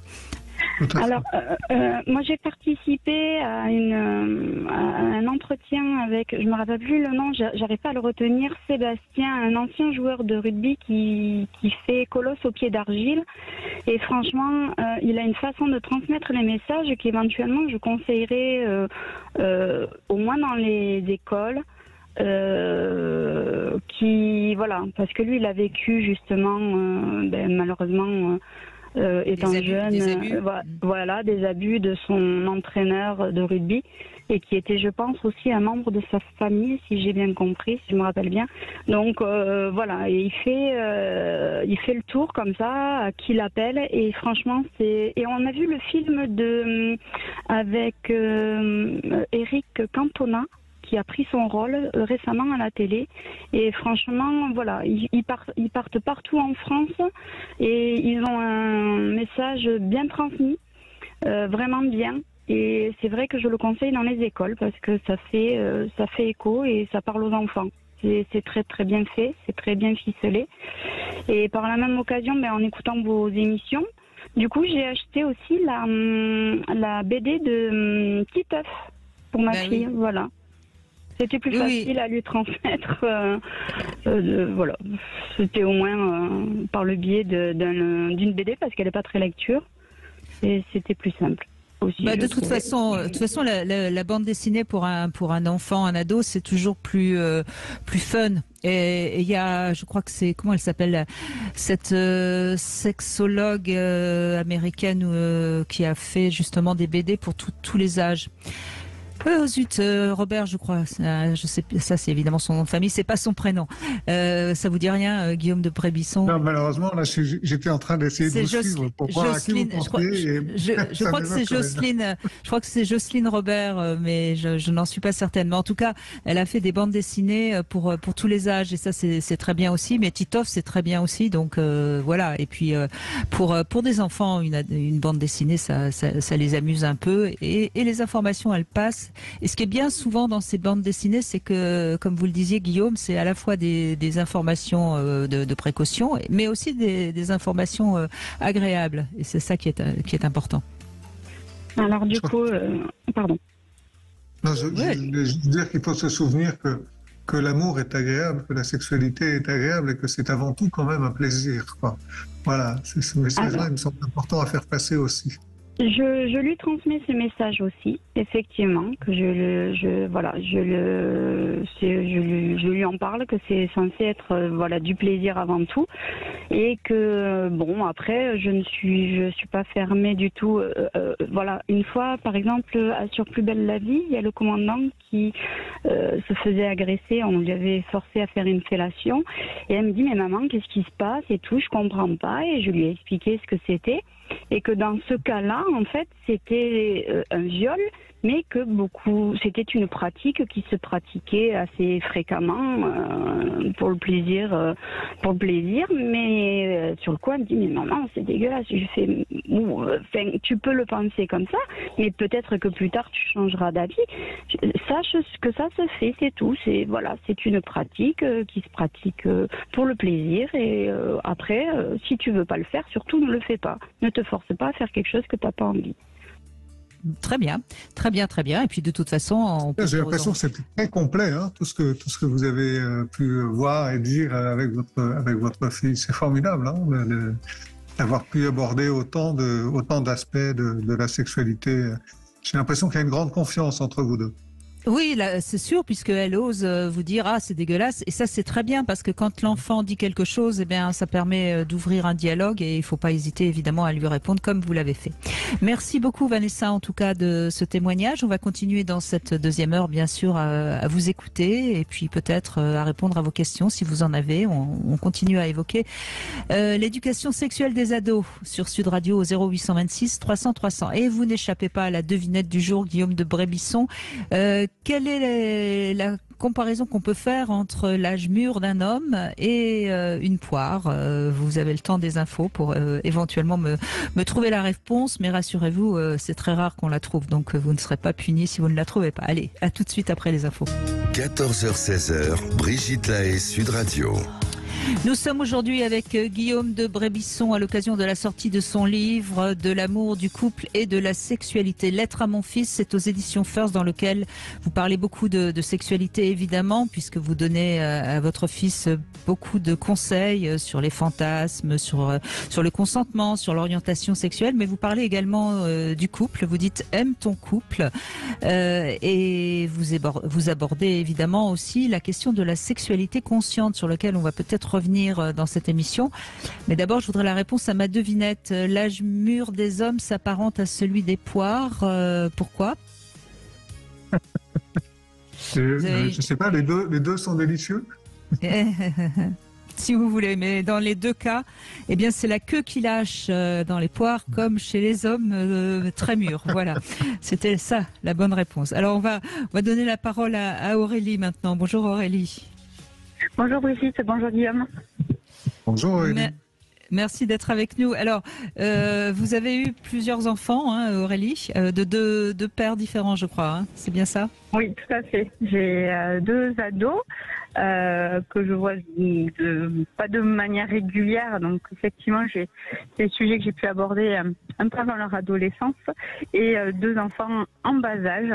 S8: Alors, euh, euh, moi j'ai participé à, une, euh, un entretien avec, je me rappelle plus le nom, j'a- j'arrive pas à le retenir, Sébastien, un ancien joueur de rugby qui, qui fait colosse au pied d'argile. Et franchement, il a une façon de transmettre les messages qu'éventuellement je conseillerais au moins dans les écoles. qui voilà parce que lui il a vécu justement ben, malheureusement euh, étant
S1: abus,
S8: jeune.
S1: des abus.
S8: euh, vo- voilà, des abus de son entraîneur de rugby et qui était, je pense, aussi un membre de sa famille, si j'ai bien compris, si je me rappelle bien. Donc euh, voilà, et il fait, euh, il fait le tour comme ça, à qui l'appelle, et franchement, c'est. Et on a vu le film de avec Eric Cantona qui a pris son rôle euh, récemment à la télé. Et franchement, voilà, ils, ils partent, ils partent partout en France et ils ont un message bien transmis, euh, vraiment bien. Et c'est vrai que je le conseille dans les écoles parce que ça fait, euh, ça fait écho et ça parle aux enfants. C'est très très bien fait, c'est très bien ficelé. Et par la même occasion, ben, en écoutant vos émissions, du coup, j'ai acheté aussi la, hum, la BD de hum, Titeuf pour ma
S1: Ben oui.
S8: fille. Voilà. C'était plus
S1: Oui,
S8: facile à lui transmettre. euh, euh, voilà. C'était au moins euh, par le biais d'une BD parce qu'elle n'est pas très lecture. Et c'était plus simple. Aussi,
S1: Bah, de toute façon, de toute façon, la, la- la bande dessinée pour un pour un enfant, un ado, c'est toujours plus euh, plus fun. Et il y a, je crois que c'est comment elle s'appelle cette euh, sexologue euh, américaine qui a fait justement des BD pour tout- tous les âges. Euh, zut, euh, Robert, je crois. Ça, je sais, ça c'est évidemment son nom de famille, c'est pas son prénom. Euh, ça vous dit rien, euh, Guillaume de Brébisson
S2: Non, malheureusement, là, j'étais en train d'essayer de vous suivre pour voir à qui vous
S1: je je, (laughs) crois que c'est. Jocelyne. Je crois que c'est Jocelyne Robert, euh, mais je, je n'en suis pas certaine. Mais en tout cas, elle a fait des bandes dessinées pour pour tous les âges et ça c'est très bien aussi. Mais Titoff c'est très bien aussi. Donc euh, voilà. Et puis euh, pour pour des enfants, une une bande dessinée, ça ça, ça les amuse un peu et, et les informations elles passent. Et ce qui est bien souvent dans ces bandes dessinées, c'est que comme vous le disiez Guillaume, c'est à la fois des des informations euh, de, de précaution, mais aussi des des informations euh, agréables. Et c'est ça qui est euh, qui est important.
S8: Alors, du coup, euh, pardon.
S2: Non, je,
S1: Ouais.
S2: je voulais juste dire qu'il faut se souvenir que, que l'amour est agréable, que la sexualité est agréable et que c'est avant tout quand même un plaisir. Quoi. Voilà, ce message-là,
S8: Alors.
S2: il me semble important à faire passer aussi.
S8: Je, je lui transmets ce message aussi, effectivement, que je le, je, voilà, je le, je, lui- je lui en parle, que c'est censé être, euh, voilà, du plaisir avant tout, et que, bon, après, je ne suis, je suis pas fermée du tout. euh, euh, voilà, une fois, par exemple, à sur Plus belle la vie, il y a le commandant qui euh, se faisait agresser, on lui avait forcé à faire une fellation, et elle me dit, mais maman, qu'est-ce qui se passe et tout, je comprends pas, et je lui ai expliqué ce que c'était et que dans ce cas-là, en fait, c'était euh, un viol, mais que beaucoup, c'était une pratique qui se pratiquait assez fréquemment euh, pour le plaisir, euh, pour le plaisir. Mais euh, sur le coup, elle me dit mais maman, c'est dégueulasse. Je fais, tu peux le penser comme ça, mais peut-être que plus tard tu changeras d'avis. Sache que ça se fait, c'est tout. C'est voilà, c'est une pratique qui se pratique pour le plaisir. Et après, si tu veux pas le faire, surtout ne le fais pas. Ne te force pas à faire quelque chose que t'as pas envie.
S1: Très bien, très bien, très bien. Et puis de toute façon,
S2: J'ai l'impression que c'était très complet, hein, tout, ce que, tout ce que vous avez euh, pu voir et dire euh, avec votre, avec votre fille. C'est formidable hein, d'avoir pu aborder autant de autant d'aspects de, de la sexualité. J'ai l'impression qu'il y a une grande confiance entre vous deux.
S1: Oui, c'est sûr, puisqu'elle ose euh, vous dire ah c'est dégueulasse. Et ça c'est très bien parce que quand l'enfant dit quelque chose, eh bien ça permet euh, d'ouvrir un dialogue et il faut pas hésiter évidemment à lui répondre comme vous l'avez fait. Merci beaucoup Vanessa en tout cas de ce témoignage. On va continuer dans cette deuxième heure bien sûr à, à vous écouter et puis peut-être euh, à répondre à vos questions si vous en avez. On, on continue à évoquer euh, l'éducation sexuelle des ados sur Sud Radio au 0826 300 300. Et vous n'échappez pas à la devinette du jour Guillaume de Brébisson. Euh, quelle est la, comparaison qu'on peut faire entre l'âge mûr d'un homme et euh, une poire Euh, Vous avez le temps des infos pour euh, éventuellement me, trouver la réponse, mais rassurez-vous, c'est très rare qu'on la trouve, donc vous ne serez pas puni si vous ne la trouvez pas. Allez, à tout de suite après les infos.
S4: 14h-16h, Brigitte Lahaye, Sud Radio.
S1: Nous sommes aujourd'hui avec euh, Guillaume de Brébisson à l'occasion de la sortie de son livre De l'amour, du couple et de la sexualité. Lettre à mon fils, c'est aux éditions First dans lequel vous parlez beaucoup de, sexualité évidemment puisque vous donnez euh, à votre fils euh, beaucoup de conseils euh, sur les fantasmes, sur euh, sur le consentement, sur l'orientation sexuelle, mais vous parlez également euh, du couple. Vous dites aime ton couple euh, et vous, vous abordez évidemment aussi la question de la sexualité consciente sur laquelle on va peut-être revenir euh, dans cette émission. Mais d'abord, je voudrais la réponse à ma devinette. Euh, L'âge mûr des hommes s'apparente à celui des poires. Euh, pourquoi (laughs) avez-
S2: Je sais pas, les deux, les deux sont délicieux. (laughs)
S1: si vous voulez, mais dans les deux cas, eh bien, c'est la queue qui lâche dans les poires, comme chez les hommes euh, très mûrs. (laughs) Voilà, c'était ça la bonne réponse. Alors, on va, on va donner la parole à, à Aurélie maintenant. Bonjour Aurélie.
S9: Bonjour Brigitte, bonjour Guillaume.
S2: Bonjour Aurélie.
S1: Me- Merci d'être avec nous. Alors, euh, vous avez eu plusieurs enfants, hein, Aurélie, euh, de deux, deux pères différents, je crois. hein. C'est bien ça?
S9: Oui, tout à fait. J'ai euh, deux ados euh, que je vois de- pas de manière régulière. Donc effectivement, j'ai des sujets que j'ai pu aborder euh, un peu avant leur adolescence et euh, deux enfants en bas âge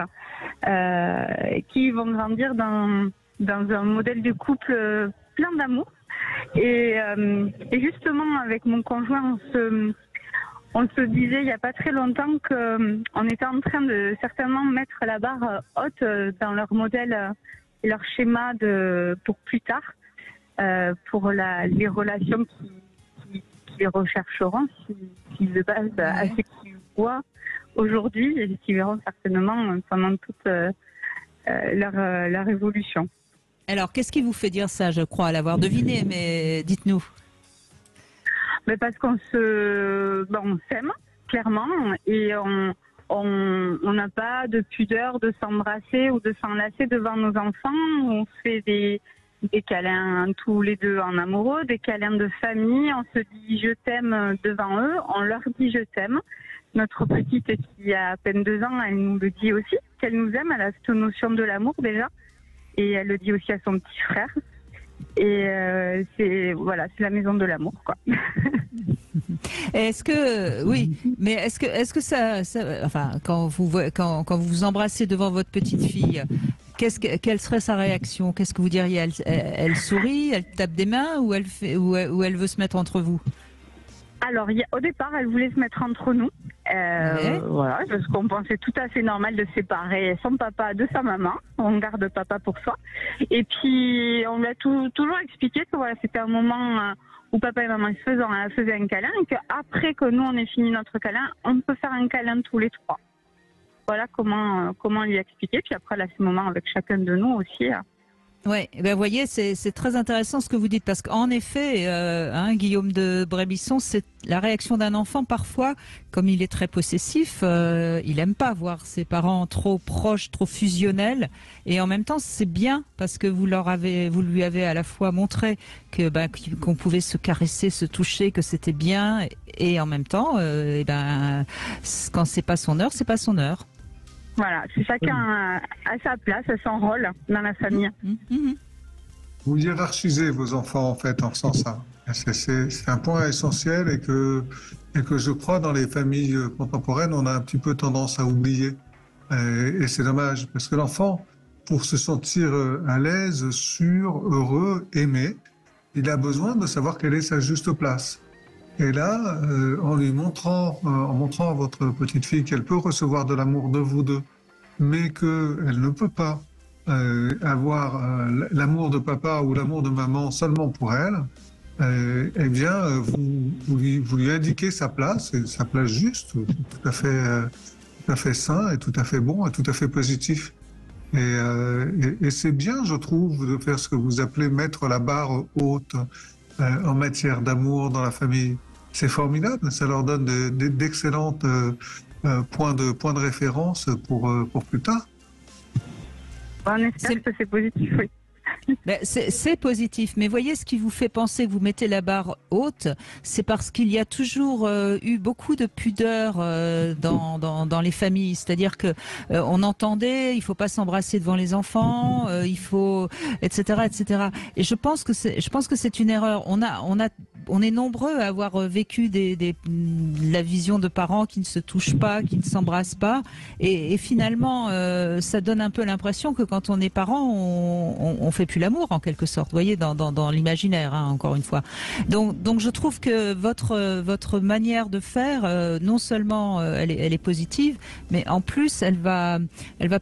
S9: euh, qui vont grandir dans, dans un modèle de couple euh, plein d'amour. Et, euh, et justement, avec mon conjoint, on se, on se disait il n'y a pas très longtemps qu'on était en train de certainement mettre la barre euh, haute euh, dans leur modèle euh, et leur schéma de, pour plus tard, euh, pour la, les relations qu'ils qui, qu'ils rechercheront, s'ils se basent à ce qu'ils voient aujourd'hui et ce qu'ils verront certainement pendant toute euh, euh, leur, euh, leur évolution.
S1: Alors, qu'est-ce qui vous fait dire ça Je crois l'avoir deviné, mais dites-nous.
S9: Mais parce qu'on se, s'aime clairement et on n'a pas de pudeur de s'embrasser ou de s'enlacer devant nos enfants. On fait des des câlins tous les deux en amoureux, des câlins de famille. On se dit je t'aime devant eux. On leur dit je t'aime. Notre petite qui a à peine deux ans, elle nous le dit aussi qu'elle nous aime. Elle a cette notion de l'amour déjà et elle le dit aussi à son petit frère. Et euh, c'est voilà, c'est la maison de l'amour quoi. (laughs)
S1: Est-ce que oui, mais est-ce que est-ce que ça, enfin quand vous vo- quand, quand vous vous embrassez devant votre petite fille, qu'est-ce que, quelle serait sa réaction? Qu'est-ce que vous diriez? Elle, sourit, elle tape des mains ou elle, ou elle veut se mettre entre vous?
S9: Alors, au départ, elle voulait se mettre entre nous. Euh. Voilà, parce qu'on pensait tout à fait normal de séparer son papa de sa maman. On garde papa pour soi. Et puis, on lui a tout- toujours expliqué que voilà, c'était un moment euh, où papa et maman se faisaient, un- faisaient un câlin et qu'après que nous, on ait fini notre câlin, on peut faire un câlin tous les trois. Voilà comment, euh, comment lui expliquer. Puis après, là, ce moment avec chacun de nous aussi. euh,
S1: Ouais, eh ben vous voyez, c'est très intéressant ce que vous dites parce qu'en effet, euh, hein, Guillaume de Brébisson, c'est la réaction d'un enfant parfois, comme il est très possessif, euh, il aime pas voir ses parents trop proches, trop fusionnels, et en même temps c'est bien parce que vous leur avez, vous lui avez à la fois montré que ben, qu'on pouvait se caresser, se toucher, que c'était bien, et en même temps, euh, eh ben quand c'est pas son heure, c'est pas son heure.
S9: Voilà, c'est chacun à, à sa place, à son rôle dans la famille.
S1: Mhm, mhm.
S2: Vous hiérarchisez vos enfants en fait en faisant ça. C'est- un point essentiel et que, et que je crois dans les familles contemporaines, on a un petit peu tendance à oublier. Euh, Et, c'est dommage parce que l'enfant, pour se sentir euh, à l'aise, sûr, heureux, aimé, il a besoin de savoir quelle est sa juste place. Et là, euh, en lui montrant, euh, en montrant à votre petite fille qu'elle peut recevoir de l'amour de vous deux, mais qu'elle ne peut pas euh, avoir l'amour de papa ou l'amour de maman seulement pour elle, eh bien, vous, lui, indiquez sa place, sa place juste, tout à fait, tout à fait sain et tout à fait bon et tout à fait positif. Et, c'est bien, je trouve, de faire ce que vous appelez mettre la barre haute en matière d'amour dans la famille. C'est formidable, ça leur donne de- de- d'excellents euh, euh, points, de, points de référence pour, euh, pour plus tard.
S9: On espère que c'est positif, oui.
S1: Ben, c'est c'est positif, mais voyez ce qui vous fait penser que vous mettez la barre haute, c'est parce qu'il y a toujours euh, eu beaucoup de pudeur euh, dans, dans, dans les familles. C'est-à-dire que euh, on entendait, il faut pas s'embrasser devant les enfants, euh, il faut, etc., etc. Et je pense que c'est, je pense que c'est une erreur. On a, on a on est nombreux à avoir vécu des, la vision de parents qui ne se touchent pas, qui ne s'embrassent pas, et, finalement, euh, ça donne un peu l'impression que quand on est parent, on, on, fait plus l'amour en quelque sorte. Voyez, dans, l'imaginaire, hein, encore une fois. Donc, je trouve que votre manière de faire, euh, non seulement euh, elle, est, positive, mais en plus, elle va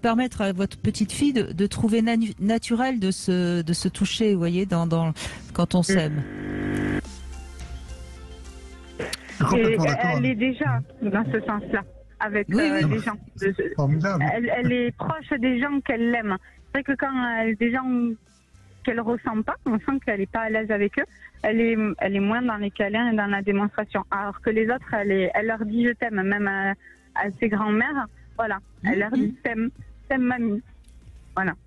S1: permettre à votre petite fille de, trouver natu naturel de se toucher. Voyez, quand on s'aime.
S9: Et elle est déjà dans ce sens-là avec
S1: Oui,
S9: euh,
S1: oui.
S9: les gens. De- elle, elle est proche des gens qu'elle aime. C'est vrai que quand elle des gens qu'elle ressent pas, on sent qu'elle est pas à l'aise avec eux. Elle est, elle est moins dans les câlins et dans la démonstration. Alors que les autres, elle, est, elle leur dit je t'aime, même à, à ses grands-mères. Voilà, elle leur dit t'aime, t'aime mamie.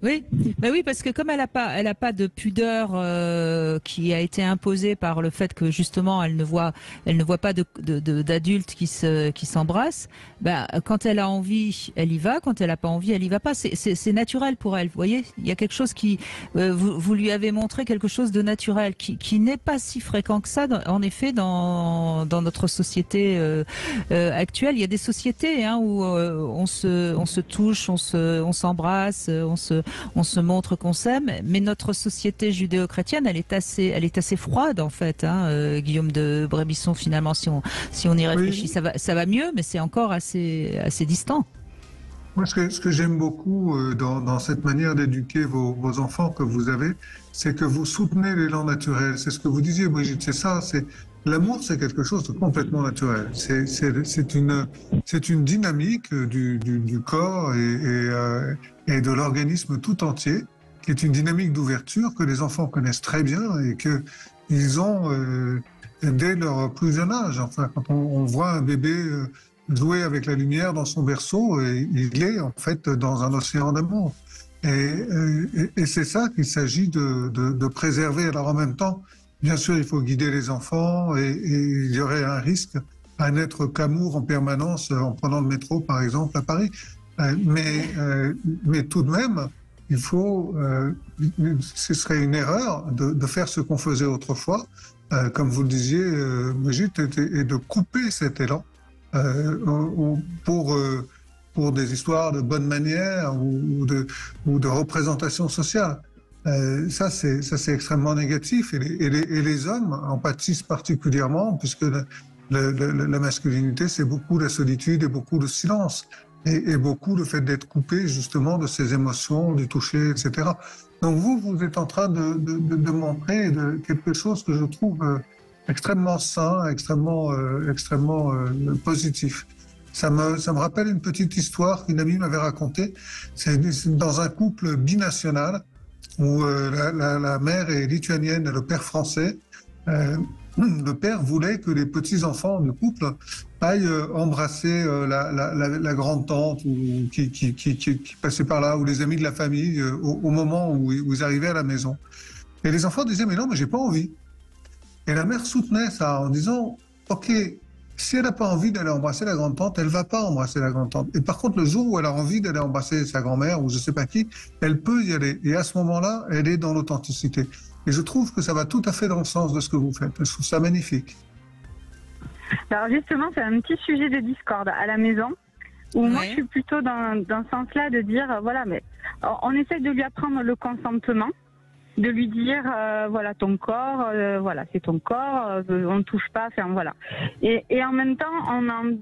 S1: Oui, bah oui, parce que comme elle a pas, elle a pas de pudeur euh, qui a été imposée par le fait que justement elle ne voit, elle ne voit pas de d'adultes qui se qui s'embrassent. Bah quand elle a envie, elle y va. Quand elle a pas envie, elle y va pas. C'est naturel pour elle. Vous voyez, il y a quelque chose qui, euh, vous vous lui avez montré quelque chose de naturel qui qui n'est pas si fréquent que ça. En effet, dans dans notre société euh, euh, actuelle, il y a des sociétés hein, où euh, on se on se touche, on se on s'embrasse, on se on se montre qu'on s'aime, mais notre société judéo-chrétienne, elle est assez elle est assez froide en fait. Hein, euh, Guillaume de Brébisson, finalement, si on si on y réfléchit, ça va ça va mieux, mais c'est encore assez assez distant.
S2: Moi, ce que, ce que j'aime beaucoup euh, dans, dans cette manière d'éduquer vos, vos enfants que vous avez, c'est que vous soutenez l'élan naturel. C'est ce que vous disiez, Brigitte, c'est ça. C'est L'amour, c'est quelque chose de complètement naturel. C'est une, c'est une dynamique du, du, du corps et, et, euh, et de l'organisme tout entier, qui est une dynamique d'ouverture que les enfants connaissent très bien et que ils ont euh, dès leur plus jeune âge. Enfin, quand on, voit un bébé euh, jouer avec la lumière dans son berceau, et il est en fait dans un océan d'amour. Et, euh, c'est ça qu'il s'agit de, préserver. Alors en même temps, bien sûr, il faut guider les enfants et, il y aurait un risque à n'être qu'amour en permanence euh, en prenant le métro, par exemple, à Paris. Euh, mais, euh, mais tout de même, il faut, euh, ce serait une erreur de, de faire ce qu'on faisait autrefois, comme vous le disiez, euh, Brigitte, et, de couper cet élan pour, des histoires de bonne manière ou, de, de représentation sociale. Ça, c'est extrêmement négatif. Et les, hommes en pâtissent particulièrement, puisque la masculinité, c'est beaucoup la solitude et beaucoup le silence. Et, beaucoup le fait d'être coupé justement de ses émotions, du toucher, etc. Donc vous, vous êtes en train de, de, montrer quelque chose que je trouve euh, extrêmement sain, extrêmement, euh, extrêmement euh, positif. Ça me, ça me rappelle une petite histoire qu'une amie m'avait racontée. C'est dans un couple binational où la, la mère est lituanienne et le père français. Le père voulait que les petits-enfants du couple aillent euh, embrasser euh, la, grande-tante ou qui, passait par là, ou les amis de la famille euh, au, moment où, où ils arrivaient à la maison. Et les enfants disaient, mais non, mais j'ai pas envie. Et la mère soutenait ça en disant, OK, si elle n'a pas envie d'aller embrasser la grande-tante, elle va pas embrasser la grande-tante. Et par contre, le jour où elle a envie d'aller embrasser sa grand-mère ou je sais pas qui, elle peut y aller. Et à ce moment-là, elle est dans l'authenticité. Et je trouve que ça va tout à fait dans le sens de ce que vous faites. Je trouve ça magnifique.
S9: Alors justement, c'est un petit sujet de discorde à la maison. Où moi, je suis plutôt dans, dans ce sens-là de dire, euh, voilà, mais on on essaie de lui apprendre le consentement, de lui dire, euh, voilà, ton corps, euh, voilà, c'est ton corps, euh, on ne touche pas, enfin voilà. Et, et en même temps, on, en-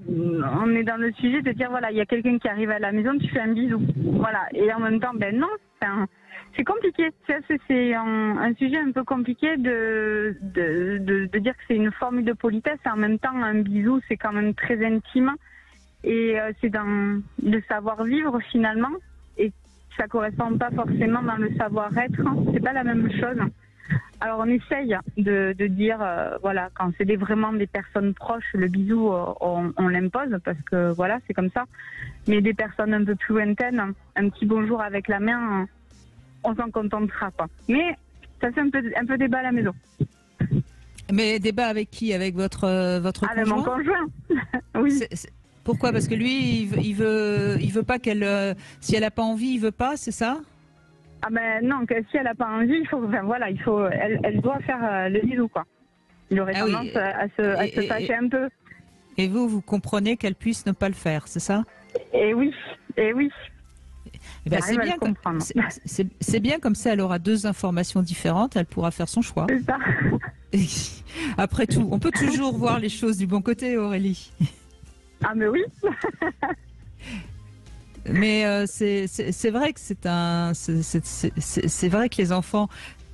S9: on est dans le sujet de dire, voilà, il y a quelqu'un qui arrive à la maison, tu fais un bisou, voilà. Et en même temps, ben non, enfin, c'est compliqué. C'est un, sujet un peu compliqué de, de, de, de dire que c'est une forme de politesse. En même temps, un bisou, c'est quand même très intime. Et euh, c'est dans le savoir-vivre finalement. Et ça correspond pas forcément dans le savoir-être. C'est pas la même chose. Alors on essaye de, de dire, euh, voilà, quand c'est vraiment des personnes proches, le bisou, euh, on, on l'impose parce que voilà, c'est comme ça. Mais des personnes un peu plus lointaines, un petit bonjour avec la main, on s'en contentera quoi. Mais ça fait un peu, un peu débat à la maison.
S1: Mais débat avec qui? Avec votre euh, votre
S9: Avec mon
S1: conjoint?
S9: conjoint. (laughs)
S1: C'est- c'est- Pourquoi? Parce que lui, il veut, il veut, il veut pas qu'elle. euh, si elle a pas envie, il veut pas, c'est ça?
S9: Ah ben non, que si elle a pas envie, il faut, enfin voilà, il faut, elle, elle doit faire euh, le bisou quoi.
S8: Il aurait
S1: Ah
S8: tendance à, à se, à
S1: Et-
S8: se
S1: et-
S8: fâcher
S1: et-
S8: un peu.
S1: Et vous, vous comprenez qu'elle puisse ne pas le faire, c'est ça?
S8: Et oui, et oui.
S1: Eh ben, c'est bien, comme- c'est- bien ça, elle aura deux informations différentes, elle pourra faire son choix.
S8: Ça.
S1: Et (laughs) Après tout, on peut toujours voir les choses du bon côté, Aurélie.
S8: Ah, mais oui. (laughs)
S1: Mais euh, c'est vrai que c'est un, c'est- vrai que les enfants,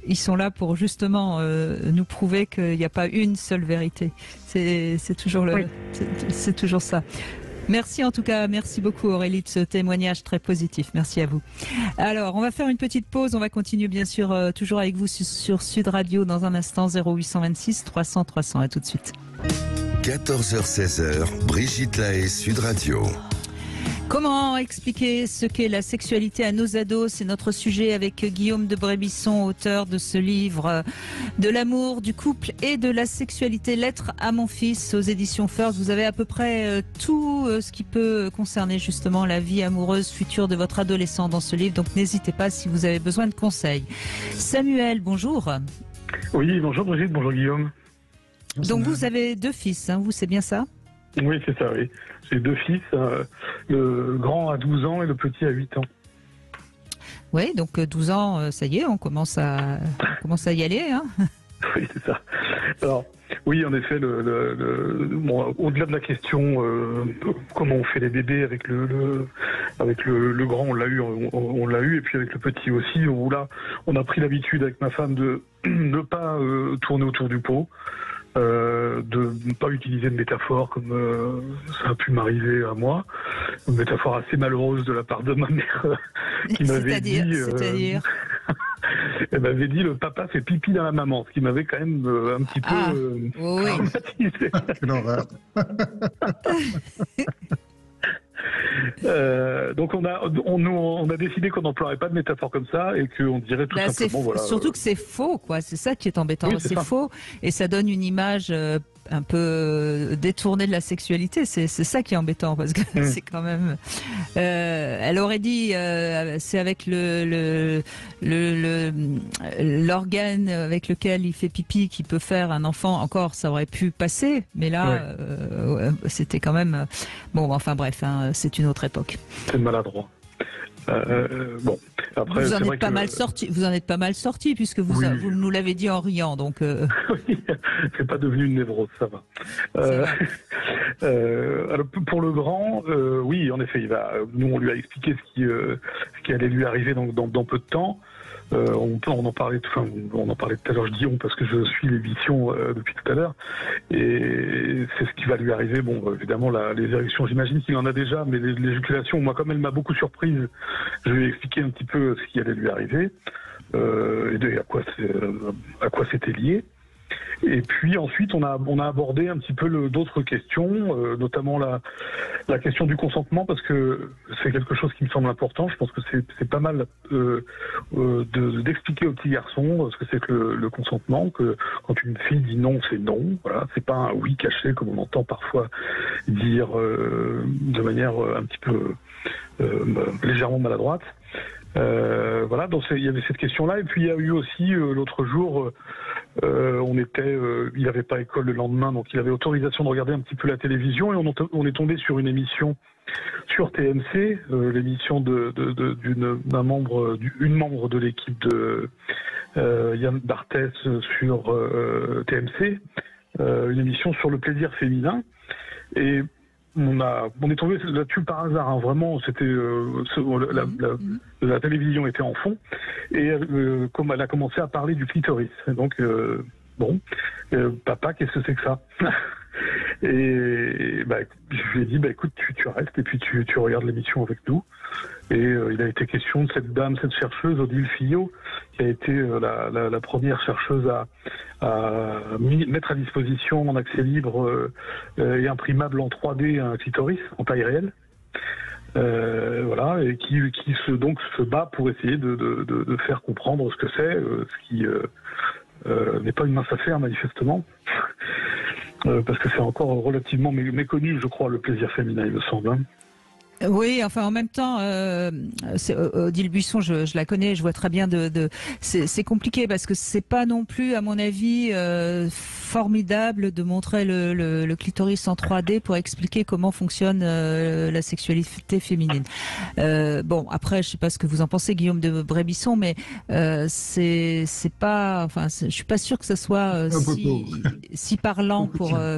S1: ils sont là pour justement euh, nous prouver qu'il n'y a pas une seule vérité. C'est toujours le,
S8: Oui.
S1: c'est toujours ça. Merci en tout cas, merci beaucoup Aurélie de ce témoignage très positif. Merci à vous. Alors, on va faire une petite pause. On va continuer bien sûr euh, toujours avec vous sur, Sud Radio dans un instant 0826 300 300. À tout de suite.
S4: 14h-16h, Brigitte Lahaye, Sud Radio.
S1: Comment expliquer ce qu'est la sexualité à nos ados? C'est notre sujet avec Guillaume de Brébisson, auteur de ce livre euh, de l'amour, du couple et de la sexualité. Lettre à mon fils aux éditions First. Vous avez à peu près euh, tout euh, ce qui peut concerner justement la vie amoureuse future de votre adolescent dans ce livre. Donc n'hésitez pas si vous avez besoin de conseils. Samuel, bonjour.
S10: Oui, bonjour Brigitte, bonjour Guillaume.
S1: Donc vous avez deux fils, hein, vous c'est bien ça?
S10: Oui, c'est ça, oui. J'ai deux fils, euh, le grand a 12 ans et le petit a 8 ans.
S1: Oui, donc euh, 12 ans, euh, ça y est, on commence à, on commence à y aller. Hein (laughs)
S10: Oui, c'est ça. Alors, oui, en effet, le, le- le- bon, au-delà de la question euh, comment on fait les bébés avec le, le- avec le, le grand, on l'a eu, on, on l'a eu, et puis avec le petit aussi, où là, on a pris l'habitude avec ma femme de (clears throat) ne pas euh, tourner autour du pot. Euh, de ne pas utiliser de métaphores comme euh, ça a pu m'arriver à moi, une métaphore assez malheureuse de la part de ma mère euh, qui m'avait dit,
S1: C'est-à-dire,
S10: euh,
S1: c'est-à-dire. (laughs)
S10: elle m'avait dit le papa fait pipi dans la maman, ce qui m'avait quand même euh, un petit peu
S1: Ah.
S10: euh,
S1: Oh oui.
S10: traumatisé. (laughs) Euh, donc on a on, a décidé qu'on n'emploierait pas de métaphore comme ça et qu'on dirait tout
S1: Bah,
S10: simplement voilà.
S1: surtout que c'est faux, quoi. C'est ça qui est embêtant.
S10: Oui, c'est
S1: faux et ça donne une image euh, un peu détournée de la sexualité. C'est ça qui est embêtant parce que
S10: Mm. (laughs)
S1: c'est quand même. Euh, elle aurait dit euh, c'est avec le le le- le- l'organe avec lequel il fait pipi qui peut faire un enfant. Encore, ça aurait pu passer, mais là,
S10: Ouais.
S1: euh, c'était quand même. Bon, enfin bref, hein, c'est une autre époque.
S10: c'est maladroit. Euh, bon après
S1: vous en êtes pas
S10: que
S1: mal sorti. Vous en êtes pas mal sorti puisque vous,
S10: Oui.
S1: a- vous nous l'avez dit en riant. Donc. euh, (laughs)
S10: Oui, c'est pas devenu une névrose, ça va. Euh, (laughs) euh, alors pour le grand, euh, oui, en effet, il va. Nous, on lui a expliqué ce qui, euh, ce qui allait lui arriver dans, dans, dans peu de temps. Euh, on, on en parlait, enfin, on en parlait tout à l'heure. Je dis on parce que je suis l'émission euh, depuis tout à l'heure, et c'est ce qui va lui arriver. Bon, évidemment, la, les érections, j'imagine qu'il en a déjà, mais les- moi, comme elle m'a beaucoup surprise, je lui ai expliqué un petit peu ce qui allait lui arriver euh, et de- à quoi c'était lié. Et puis ensuite, on a, on a abordé un petit peu d'autres questions, euh, notamment la, la question du consentement, parce que c'est quelque chose qui me semble important. Je pense que c'est pas mal euh, euh, de- d'expliquer aux petits garçons ce que c'est que le, le consentement, que quand une fille dit non, c'est non. Voilà, c'est pas un oui caché comme on entend parfois dire euh, de manière euh, un petit peu euh, légèrement maladroite. Euh, voilà, donc il y avait cette question-là, et puis il y a eu aussi euh, l'autre jour, euh, euh, on était, euh, il n'avait pas école le lendemain, donc il avait autorisation de regarder un petit peu la télévision, et on, est tombé sur une émission sur TMC, euh, l'émission de, de- de- d'une membre, du- une membre de l'équipe de euh, Yann Barthès sur euh, TMC, euh, une émission sur le plaisir féminin, et on a, on est tombé là-dessus par hasard. hein. Vraiment, c'était euh, ce- la, la- la télévision était en fond et euh, comme elle a commencé à parler du clitoris. Donc euh, bon, euh, papa, qu'est-ce que c'est que ça? (laughs) Et bah, je lui ai dit, bah écoute, tu, tu restes et puis tu, tu regardes l'émission avec nous. Et euh, il a été question de cette dame, cette chercheuse, Odile Fillot, qui a été euh, la, la- la première chercheuse à, à mettre à disposition en accès libre euh, euh, et imprimable en 3D un clitoris en taille réelle. Euh, voilà, et qui, qui se, donc se bat pour essayer de, de- de- de faire comprendre ce que c'est, euh, ce qui euh, euh, n'est pas une mince affaire manifestement, parce que c'est encore relativement mé- méconnu, je crois, le plaisir féminin, il me semble. hein.
S1: Oui, enfin en même temps, euh, Odile Buisson, je, je, la connais, je vois très bien de. de c'est compliqué parce que c'est pas non plus, à mon avis, euh, formidable de montrer le, le, le, clitoris en 3D pour expliquer comment fonctionne euh, la sexualité féminine. Euh, bon, après, je sais pas ce que vous en pensez, Guillaume de Brébisson, mais euh, c'est c'est pas, enfin, je suis pas sûr que ce soit euh, si, si, parlant pour. Euh,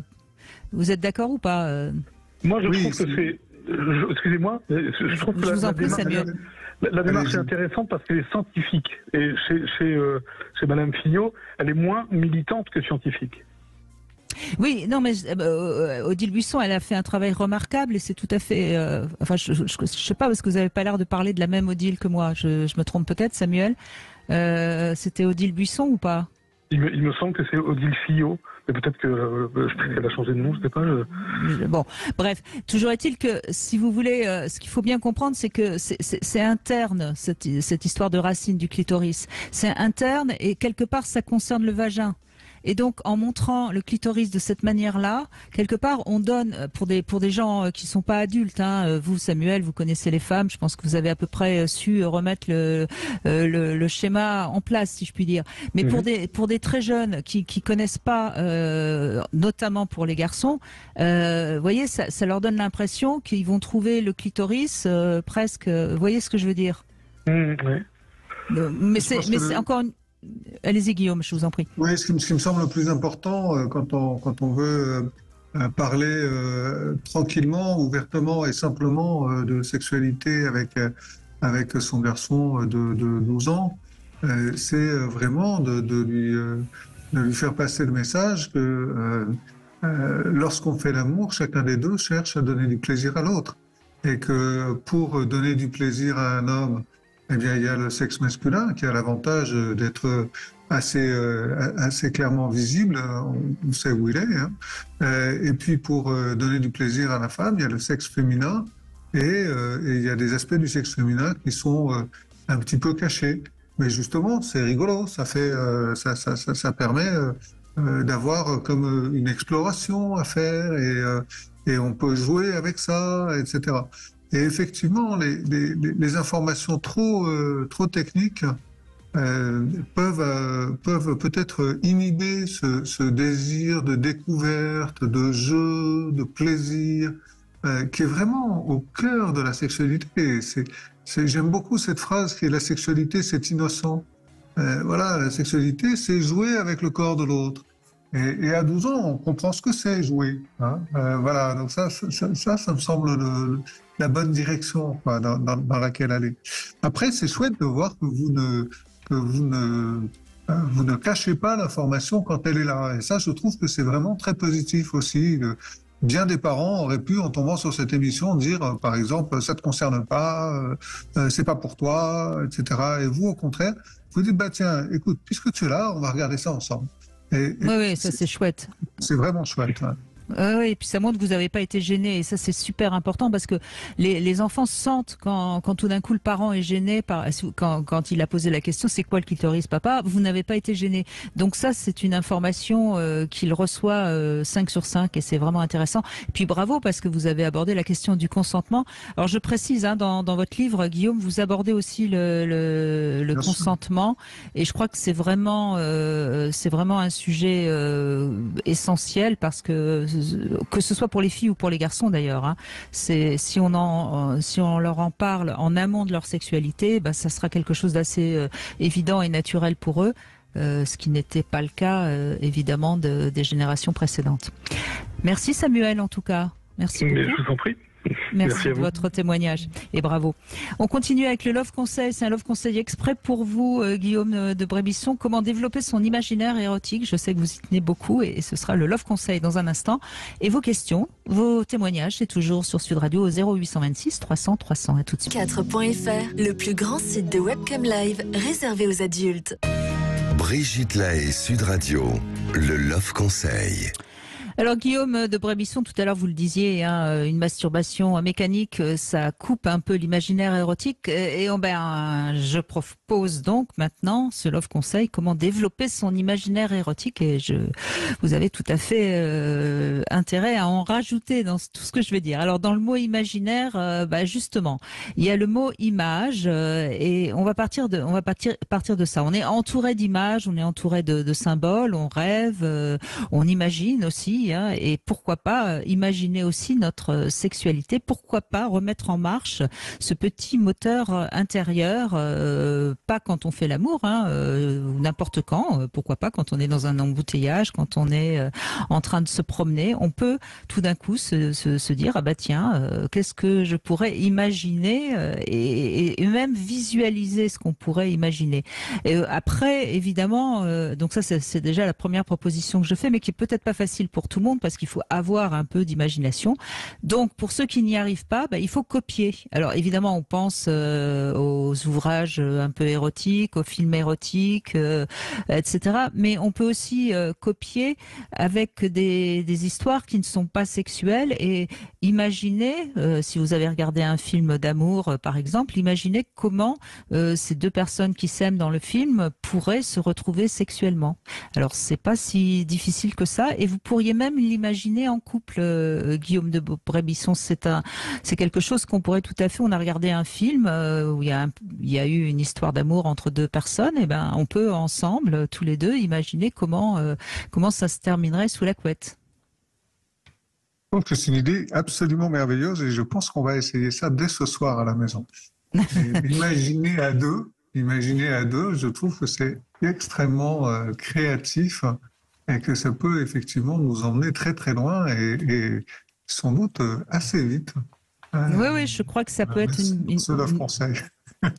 S1: vous êtes d'accord ou pas
S10: Moi, je trouve que c'est excusez-moi, je trouve que la, démarche, est intéressante parce qu'elle est scientifique. Et chez, chez, euh, chez Madame Fignot, elle est moins militante que scientifique.
S1: Oui, non, mais euh, Odile Buisson, elle a fait un travail remarquable et c'est tout à fait. Euh, enfin, je, je, sais pas parce que vous n'avez pas l'air de parler de la même Odile que moi. Je, je me trompe peut-être, Samuel. Euh, C'était Odile Buisson ou pas?
S10: Il me, il me, semble que c'est Odile Fillot peut-être que euh, a changé de nom, je sais pas.
S1: Bon, bref, toujours est-il que si vous voulez, euh, ce qu'il faut bien comprendre, c'est que c'est interne cette, cette histoire de racine du clitoris. C'est interne et quelque part ça concerne le vagin. Et donc, en montrant le clitoris de cette manière-là, quelque part, on donne euh, pour des pour des gens euh, qui sont pas adultes. Hein, euh, vous, Samuel, vous connaissez les femmes. Je pense que vous avez à peu près su remettre le le, le schéma en place, si je puis dire. Mais pour mhm. des pour des très jeunes qui qui connaissent pas, euh, notamment pour les garçons, euh, vous voyez, ça, ça leur donne l'impression qu'ils vont trouver le clitoris presque. Vous voyez ce que je veux dire?
S10: Mmh,
S1: Mais c'est mais c'est encore une Allez-y Guillaume, je vous en prie.
S2: Oui, ce qui, me semble le plus important euh, quand, on, quand on veut euh, parler euh, tranquillement, ouvertement et simplement de sexualité avec, avec son garçon de, de 12 ans, c'est vraiment de, lui, de lui faire passer le message que lorsqu'on fait l'amour, chacun des deux cherche à donner du plaisir à l'autre. Et que pour donner du plaisir à un homme, eh bien, il y a le sexe masculin qui a l'avantage d'être assez, euh, assez clairement visible, on sait où il est. Hein. Euh, et puis, pour euh, donner du plaisir à la femme, il y a le sexe féminin et, il y a des aspects du sexe féminin qui sont un petit peu cachés. Mais justement, c'est rigolo, ça, fait, ça, ça, ça permet d'avoir comme une exploration à faire et, et on peut jouer avec ça, etc. Et effectivement, les, informations trop, euh, trop techniques euh, peuvent, euh, peuvent peut-être inhiber ce, désir de découverte, de jeu, de plaisir, qui est vraiment au cœur de la sexualité. J'aime beaucoup cette phrase qui est la sexualité, c'est innocent. voilà, la sexualité, c'est jouer avec le corps de l'autre. Et, et, à 12 ans, on comprend ce que c'est jouer. Hein voilà, donc ça, ça, ça, ça, me semble le, la bonne direction quoi, dans, dans, dans, laquelle aller. Après, c'est chouette de voir que vous ne, que vous ne, euh, vous ne cachez pas l'information quand elle est là. Et ça, je trouve que c'est vraiment très positif aussi. Bien des parents auraient pu, en tombant sur cette émission, dire, euh, par exemple, ça te concerne pas, euh, c'est pas pour toi, etc. Et vous, au contraire, vous dites, bah tiens, écoute, puisque tu es là, on va regarder ça ensemble.
S1: Et, oui, oui, ça c'est chouette.
S2: C'est vraiment chouette. Hein.
S1: Euh, oui, et puis ça montre que vous n'avez pas été gêné. Et ça, c'est super important parce que les, les enfants sentent quand, quand tout d'un coup le parent est gêné, par, quand, quand il a posé la question, c'est quoi le clitoris, papa? Vous n'avez pas été gêné. Donc ça, c'est une information euh, qu'il reçoit euh, 5 sur 5 et c'est vraiment intéressant. Et puis bravo parce que vous avez abordé la question du consentement. Alors je précise, hein, dans, dans votre livre, Guillaume, vous abordez aussi le, le, le consentement. Et je crois que c'est vraiment, euh, c'est vraiment un sujet euh, essentiel parce que que ce soit pour les filles ou pour les garçons d'ailleurs. Hein. C'est si on en, euh, si on leur en parle en amont de leur sexualité, bah, ça sera quelque chose d'assez euh, évident et naturel pour eux. Euh, ce qui n'était pas le cas euh, évidemment de, des générations précédentes. Merci Samuel en tout cas. Merci beaucoup.
S10: je vous en prie.
S1: Merci, de votre témoignage et bravo. On continue avec le Love Conseil. C'est un Love Conseil exprès pour vous, euh, Guillaume euh, de Brébisson. Comment développer son imaginaire érotique? Je sais que vous y tenez beaucoup et ce sera le Love Conseil dans un instant. Et vos questions, vos témoignages, c'est toujours sur Sud Radio au 0826 300 300. À tout de suite.
S3: 4.fr, le plus grand site de webcam live réservé aux adultes.
S4: Brigitte Lahaye, Sud Radio, le Love Conseil.
S1: Alors Guillaume de Brébisson, tout à l'heure vous le disiez, hein, une masturbation mécanique, ça coupe un peu l'imaginaire érotique. Et on, ben, je pose donc maintenant ce Love Conseil, comment développer son imaginaire érotique. Et je, vous avez tout à fait euh, intérêt à en rajouter dans tout ce que je vais dire. Alors dans le mot imaginaire, euh, bah, justement, il y a le mot image euh, et on va partir de, on va partir, partir de ça. On est entouré d'images, on est entouré de, de symboles, on rêve, on imagine aussi, hein, et pourquoi pas imaginer aussi notre sexualité. Pourquoi pas remettre en marche ce petit moteur intérieur pas quand on fait l'amour, hein, euh, n'importe quand, euh, pourquoi pas quand on est dans un embouteillage, quand on est euh, en train de se promener, on peut tout d'un coup se, dire ah bah tiens, qu'est-ce que je pourrais imaginer et, et, même visualiser ce qu'on pourrait imaginer. Et après, évidemment, donc ça c'est déjà la première proposition que je fais, mais qui est peut-être pas facile pour tout le monde parce qu'il faut avoir un peu d'imagination. Donc pour ceux qui n'y arrivent pas, bah, il faut copier. Alors évidemment, on pense aux ouvrages un peu érotique, aux films érotiques, euh, etc. Mais on peut aussi euh, copier avec des, histoires qui ne sont pas sexuelles et imaginer, euh, si vous avez regardé un film d'amour par exemple, imaginez comment ces deux personnes qui s'aiment dans le film pourraient se retrouver sexuellement. Alors c'est pas si difficile que ça et vous pourriez même l'imaginer en couple. Guillaume de Brébisson, c'est un, c'est quelque chose qu'on pourrait tout à fait. On a regardé un film où il y a, il y a eu une histoire d'amour entre deux personnes, et eh ben on peut ensemble, tous les deux, imaginer comment euh, comment ça se terminerait sous la couette.
S2: Je pense que c'est une idée absolument merveilleuse et je pense qu'on va essayer ça dès ce soir à la maison. (laughs) imaginer à deux, imaginer à deux, je trouve que c'est extrêmement euh, créatif et que ça peut effectivement nous emmener très très loin et, et sans doute euh, assez vite.
S1: oui, oui, je crois que ça peut être une,
S2: une,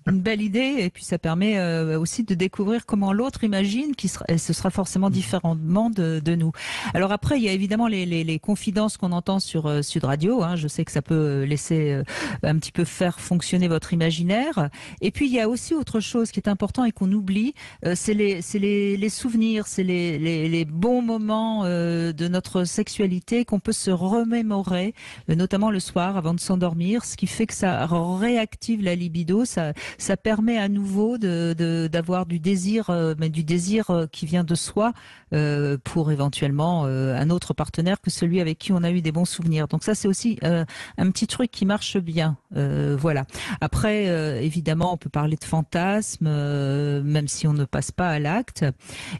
S1: une, belle idée et puis ça permet euh, aussi de découvrir comment l'autre imagine qui sera, ce sera forcément mm. différemment de, de, nous. Alors après, il y a évidemment les, les, les confidences qu'on entend sur euh, Sud Radio. Hein. Je sais que ça peut laisser euh, un petit peu faire fonctionner votre imaginaire. Et puis il y a aussi autre chose qui est important et qu'on oublie, c'est les, les, les, souvenirs, c'est les, les, bons moments de notre sexualité qu'on peut se remémorer, notamment le soir avant de s'endormir, ce qui fait que ça réactive la libido, ça ça, permet à nouveau d'avoir du désir, euh, mais du désir euh, qui vient de soi euh, pour éventuellement un autre partenaire que celui avec qui on a eu des bons souvenirs. Donc ça, c'est aussi un petit truc qui marche bien. voilà. Après, évidemment, on peut parler de fantasmes, même si on ne passe pas à l'acte.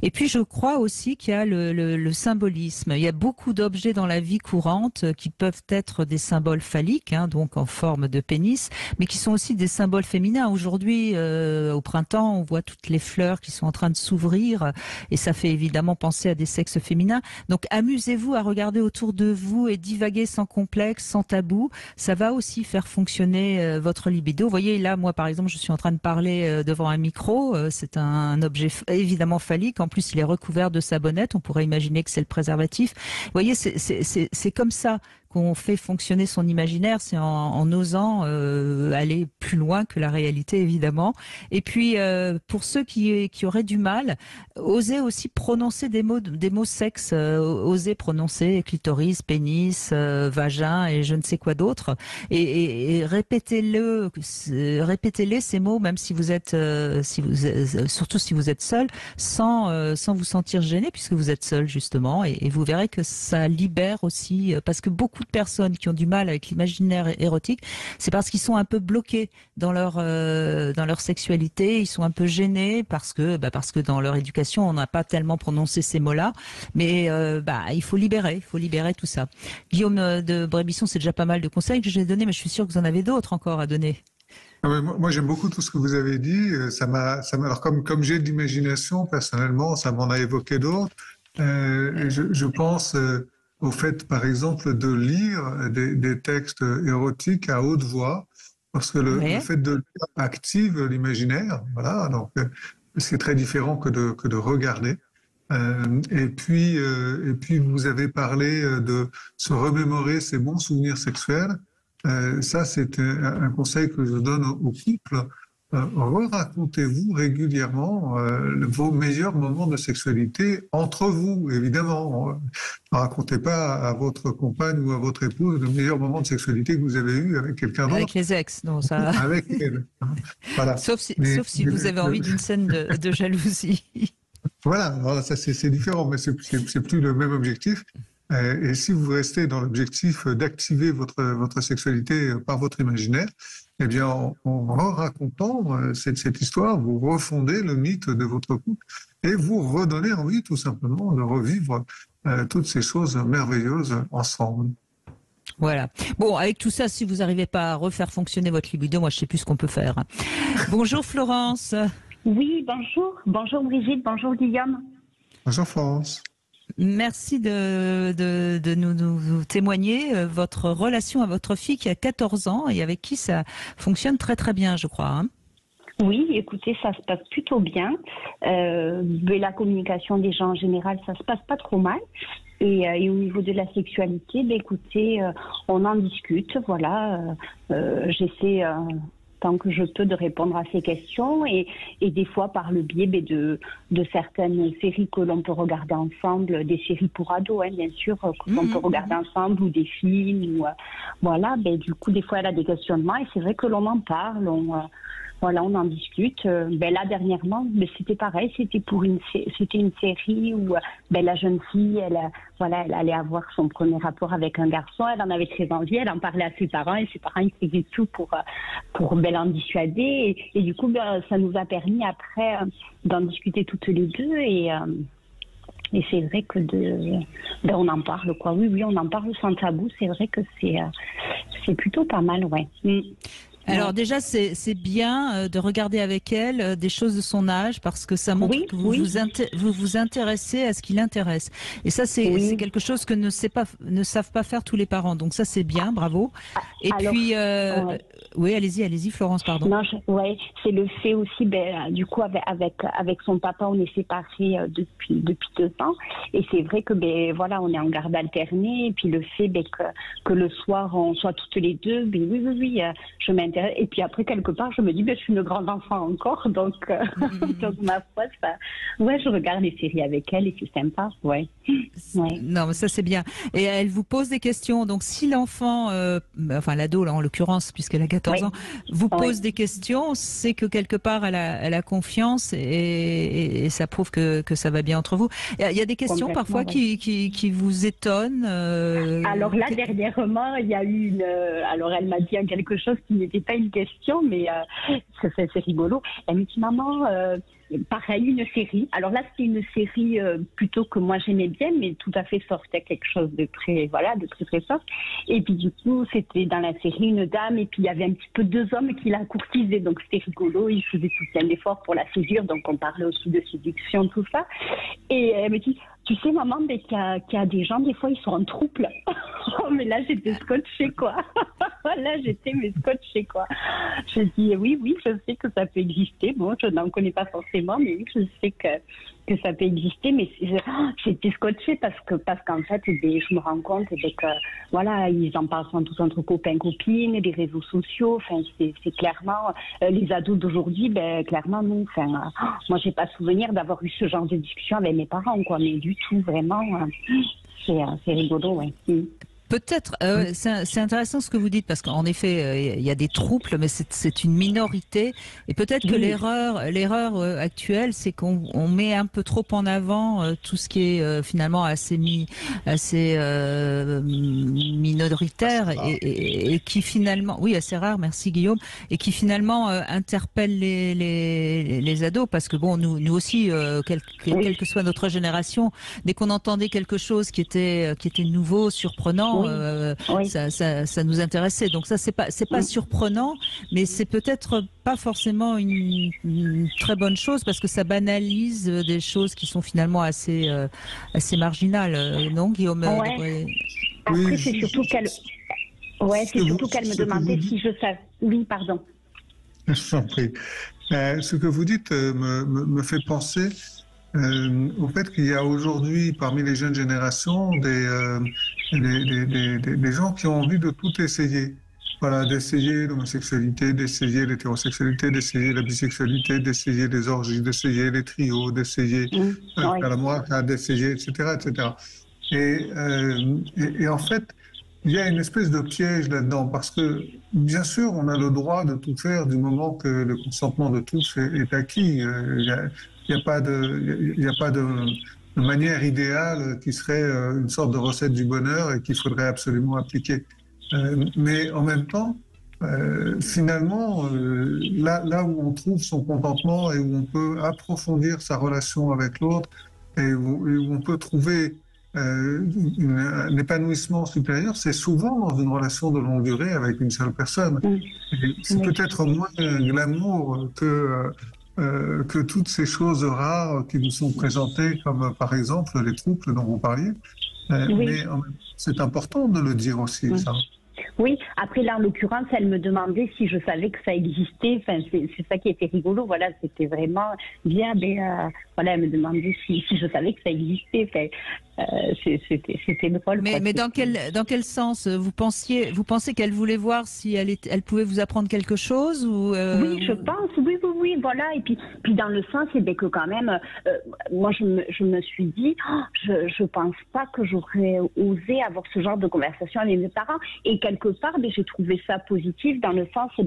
S1: Et puis, je crois aussi qu'il y a le, symbolisme. Il y a beaucoup d'objets dans la vie courante qui peuvent être des symboles phalliques, hein, donc en forme de pénis, mais qui sont aussi des symboles féminins Aujourd'hui, euh, au printemps, on voit toutes les fleurs qui sont en train de s'ouvrir et ça fait évidemment penser à des sexes féminins. Donc amusez-vous à regarder autour de vous et divaguer sans complexe, sans tabou. Ça va aussi faire fonctionner euh, votre libido. Vous voyez, là, moi, par exemple, je suis en train de parler euh, devant un micro. C'est un objet évidemment phallique. En plus, il est recouvert de sabonnette. On pourrait imaginer que c'est le préservatif. Vous voyez, c'est comme ça qu'on fait fonctionner son imaginaire, c'est en, osant euh, aller plus loin que la réalité, évidemment. Et puis, euh, pour ceux qui, qui auraient du mal, oser aussi prononcer des mots, des mots sexes, euh, prononcer clitoris, pénis, vagin et je ne sais quoi d'autre, et, et, répétez-le, répétez-les ces mots, même si vous êtes, si vous, surtout si vous êtes seul, sans, sans vous sentir gêné, puisque vous êtes seul justement, et, et vous verrez que ça libère aussi, parce que beaucoup de personnes qui ont du mal avec l'imaginaire érotique, c'est parce qu'ils sont un peu bloqués dans leur euh, dans leur sexualité, ils sont un peu gênés parce que bah parce que dans leur éducation on n'a pas tellement prononcé ces mots-là, mais euh, bah il faut libérer, il faut libérer tout ça. Guillaume de Brébisson, c'est déjà pas mal de conseils que j'ai donnés, mais je suis sûr que vous en avez d'autres encore à donner.
S2: Ah moi, j'aime beaucoup tout ce que vous avez dit. Euh, ça m'a, alors comme comme j'ai de l'imagination personnellement, ça m'en a évoqué d'autres. Euh, je, pense au fait, par exemple, de lire des, des textes érotiques à haute voix, parce que le, fait de lire active l'imaginaire, voilà, donc c'est très différent que de, que de regarder. Euh, et puis, euh, et puis, vous avez parlé de se remémorer ses bons souvenirs sexuels. Euh, ça, c'est un, conseil que je donne aux couples. Racontez-vous régulièrement vos meilleurs moments de sexualité entre vous, évidemment. Ne racontez pas à votre compagne ou à votre épouse le meilleur moment de sexualité que vous avez eu avec quelqu'un d'autre.
S1: Avec les ex, non, ça. (laughs)
S2: avec elle. Voilà. (laughs)
S1: Sauf si, sauf si vous avez envie d'une scène de, de jalousie. (laughs)
S2: Voilà, voilà ça c'est différent, mais c'est plus le même objectif. Et si vous restez dans l'objectif d'activer votre, votre sexualité par votre imaginaire, eh bien, en, en racontant euh, cette, cette, histoire, vous refondez le mythe de votre couple et vous redonnez envie tout simplement de revivre euh, toutes ces choses merveilleuses ensemble.
S1: Voilà. Bon, avec tout ça, si vous n'arrivez pas à refaire fonctionner votre libido, moi je sais plus ce qu'on peut faire. Bonjour Florence.
S11: Oui, bonjour. Bonjour Brigitte, bonjour Guillaume.
S2: Bonjour Florence.
S1: Merci de, nous, témoigner euh, votre relation à votre fille qui a 14 ans et avec qui ça fonctionne très très bien, je crois. Hein.
S11: Oui, écoutez, ça se passe plutôt bien. Euh, la communication des gens en général, ça se passe pas trop mal. Et, euh, au niveau de la sexualité, ben, écoutez, on en discute. Voilà, j'essaie tant que je peux de répondre à ces questions et, et des fois par le biais ben, de, de certaines séries que l'on peut regarder ensemble, des séries pour ados, hein, bien sûr, que l'on mmh, peut regarder mmh. ensemble ou des films. Ou, euh, voilà, ben, du coup, des fois, elle a des questionnements et c'est vrai que l'on en parle. On, euh, voilà, on en discute. Euh, ben là, dernièrement, ben, c'était pareil. C'était pour une, c'était une série où ben, la jeune fille, elle, voilà, elle allait avoir son premier rapport avec un garçon. Elle en avait très envie. Elle en parlait à ses parents et ses parents ils faisaient tout pour, pour ben, dissuader. Et, du coup, ben, ça nous a permis après euh, d'en discuter toutes les deux et euh, et c'est vrai que de, ben on en parle, quoi. Oui, oui, on en parle sans tabou. C'est vrai que c'est, c'est plutôt pas mal, ouais.
S1: Alors déjà, c'est bien euh, de regarder avec elle euh, des choses de son âge parce que ça montre que vous, vous, vous, intéressez à ce qui l'intéresse. Et ça, c'est quelque chose que ne, sait pas, ne savent pas faire tous les parents. Donc ça, c'est bien, bravo. Et puis, euh, oui, allez-y, allez-y, Florence, pardon.
S11: Non, ouais, c'est le fait aussi, ben, du coup, avec, avec, avec son papa, on est séparés depuis, depuis deux ans. Et c'est vrai que, ben, voilà, on est en garde alternée. Et puis le fait ben, que, que le soir, on soit toutes les deux, ben, oui, oui, oui, je m'intéresse et puis après, quelque part, je me dis, ben, je suis une grande enfant encore, donc, euh, (laughs) donc ma foi, ça... ouais, je regarde les séries avec elle et c'est sympa, ouais.
S1: Non, mais ça c'est bien. Et elle vous pose des questions. Donc, si l'enfant, euh, enfin l'ado là en l'occurrence, puisqu'elle a 14 ans, vous pose des questions, c'est que quelque part elle a, elle a confiance et, et, ça prouve que, que ça va bien entre vous. Il y a des questions parfois qui, qui, qui, vous étonnent. Euh,
S11: alors là, dernièrement, il y a eu une. Alors elle m'a dit quelque chose qui n'était pas une question, mais euh, c'est rigolo. Elle me dit, maman, euh, pareil, une série. Alors là, c'est une série euh, plutôt que moi j'aimais bien, mais tout à fait sortait quelque chose de très, voilà, de très très soft. Et puis du coup, c'était dans la série une dame, et puis il y avait un petit peu deux hommes qui la courtisaient, donc c'était rigolo. Ils faisaient tout un effort pour la séduire, donc on parlait aussi de séduction, tout ça. Et elle me dit, tu sais, maman, mais qu'il y, a des gens, des fois, ils sont en trouble. (laughs) oh, mais là, j'étais scotchée, quoi. (laughs) là, j'étais mais scotchée, quoi. Je dis, oui, oui, je sais que ça peut exister. Bon, je n'en connais pas forcément, mais oui, je sais que que ça peut exister, mais j'étais scotché parce que parce qu'en fait, eh je me rends compte eh que voilà, ils en parlent tous entre copains, copines, les réseaux sociaux. Enfin, c'est clairement euh, les ados d'aujourd'hui, ben clairement non. Enfin, euh, moi, j'ai pas souvenir d'avoir eu ce genre de discussion avec mes parents, quoi. Mais du tout, vraiment, euh, c'est rigolo, ouais.
S1: Peut-être, euh, c'est intéressant ce que vous dites parce qu'en effet, euh, il y a des troubles, mais c'est une minorité. Et peut-être que l'erreur, l'erreur euh, actuelle, c'est qu'on on met un peu trop en avant euh, tout ce qui est euh, finalement assez mi, assez minoritaire et, et, et, qui finalement, oui, assez rare. Merci Guillaume, et qui finalement interpelle les, les, les, ados parce que bon, nous, nous aussi, quelle quel que soit notre génération, dès qu'on entendait quelque chose qui était qui était nouveau, surprenant euh, ça, ça, ça, nous intéressait. Donc ça, c'est pas, c'est pas surprenant, mais c'est peut-être pas forcément une, très bonne chose parce que ça banalise des choses qui sont finalement assez, euh, assez marginales, euh, non, Guillaume
S11: ouais. Après, c'est surtout qu'elle, ouais, c'est surtout qu'elle me demandait si je savais. Oui, pardon. (laughs)
S2: Je t'en prie. ce que vous dites me, me, me fait penser euh, au fait qu'il y a aujourd'hui parmi les jeunes générations des, euh, des, des, gens qui ont envie de tout essayer. voilà, d'essayer l'homosexualité, d'essayer l'hétérosexualité, d'essayer la bisexualité, d'essayer les orgies, d'essayer les trios, d'essayer mmh, euh, la d'essayer, etc., etc. Et, et, en fait, il y a une espèce de piège là-dedans, parce que bien sûr, on a le droit de tout faire du moment que le consentement de tous est, acquis. Euh, il n'y a, pas de, il a pas de, manière idéale qui serait une sorte de recette du bonheur et qu'il faudrait absolument appliquer. Euh, mais en même temps, euh, finalement, euh, là, là où on trouve son contentement et où on peut approfondir sa relation avec l'autre et où, on peut trouver un épanouissement supérieur, c'est souvent dans une relation de longue durée avec une seule personne. C'est peut-être moins glamour que, que toutes ces choses rares qui nous sont présentées, comme par exemple les troupes dont vous parliez. Mais c'est important de le dire aussi, ça.
S11: Oui, après là, en l'occurrence, elle me demandait si je savais que ça existait. Enfin, c'est ça qui était rigolo. Voilà, c'était vraiment bien. Mais euh, voilà, elle me demandait si, si, je savais que ça existait. Enfin, euh, c'était drôle.
S1: Mais, mais dans quel dans quel sens vous pensiez vous pensez qu'elle voulait voir si elle est, elle pouvait vous apprendre quelque chose ou
S11: euh, Oui, je pense. Oui, oui, oui. Voilà. Et puis puis dans le sens, c'est que quand même, moi je me, je me suis dit, oh, je je pense pas que j'aurais osé avoir ce genre de conversation avec mes parents. Et quelque part, mais j'ai trouvé ça positif dans le sens eh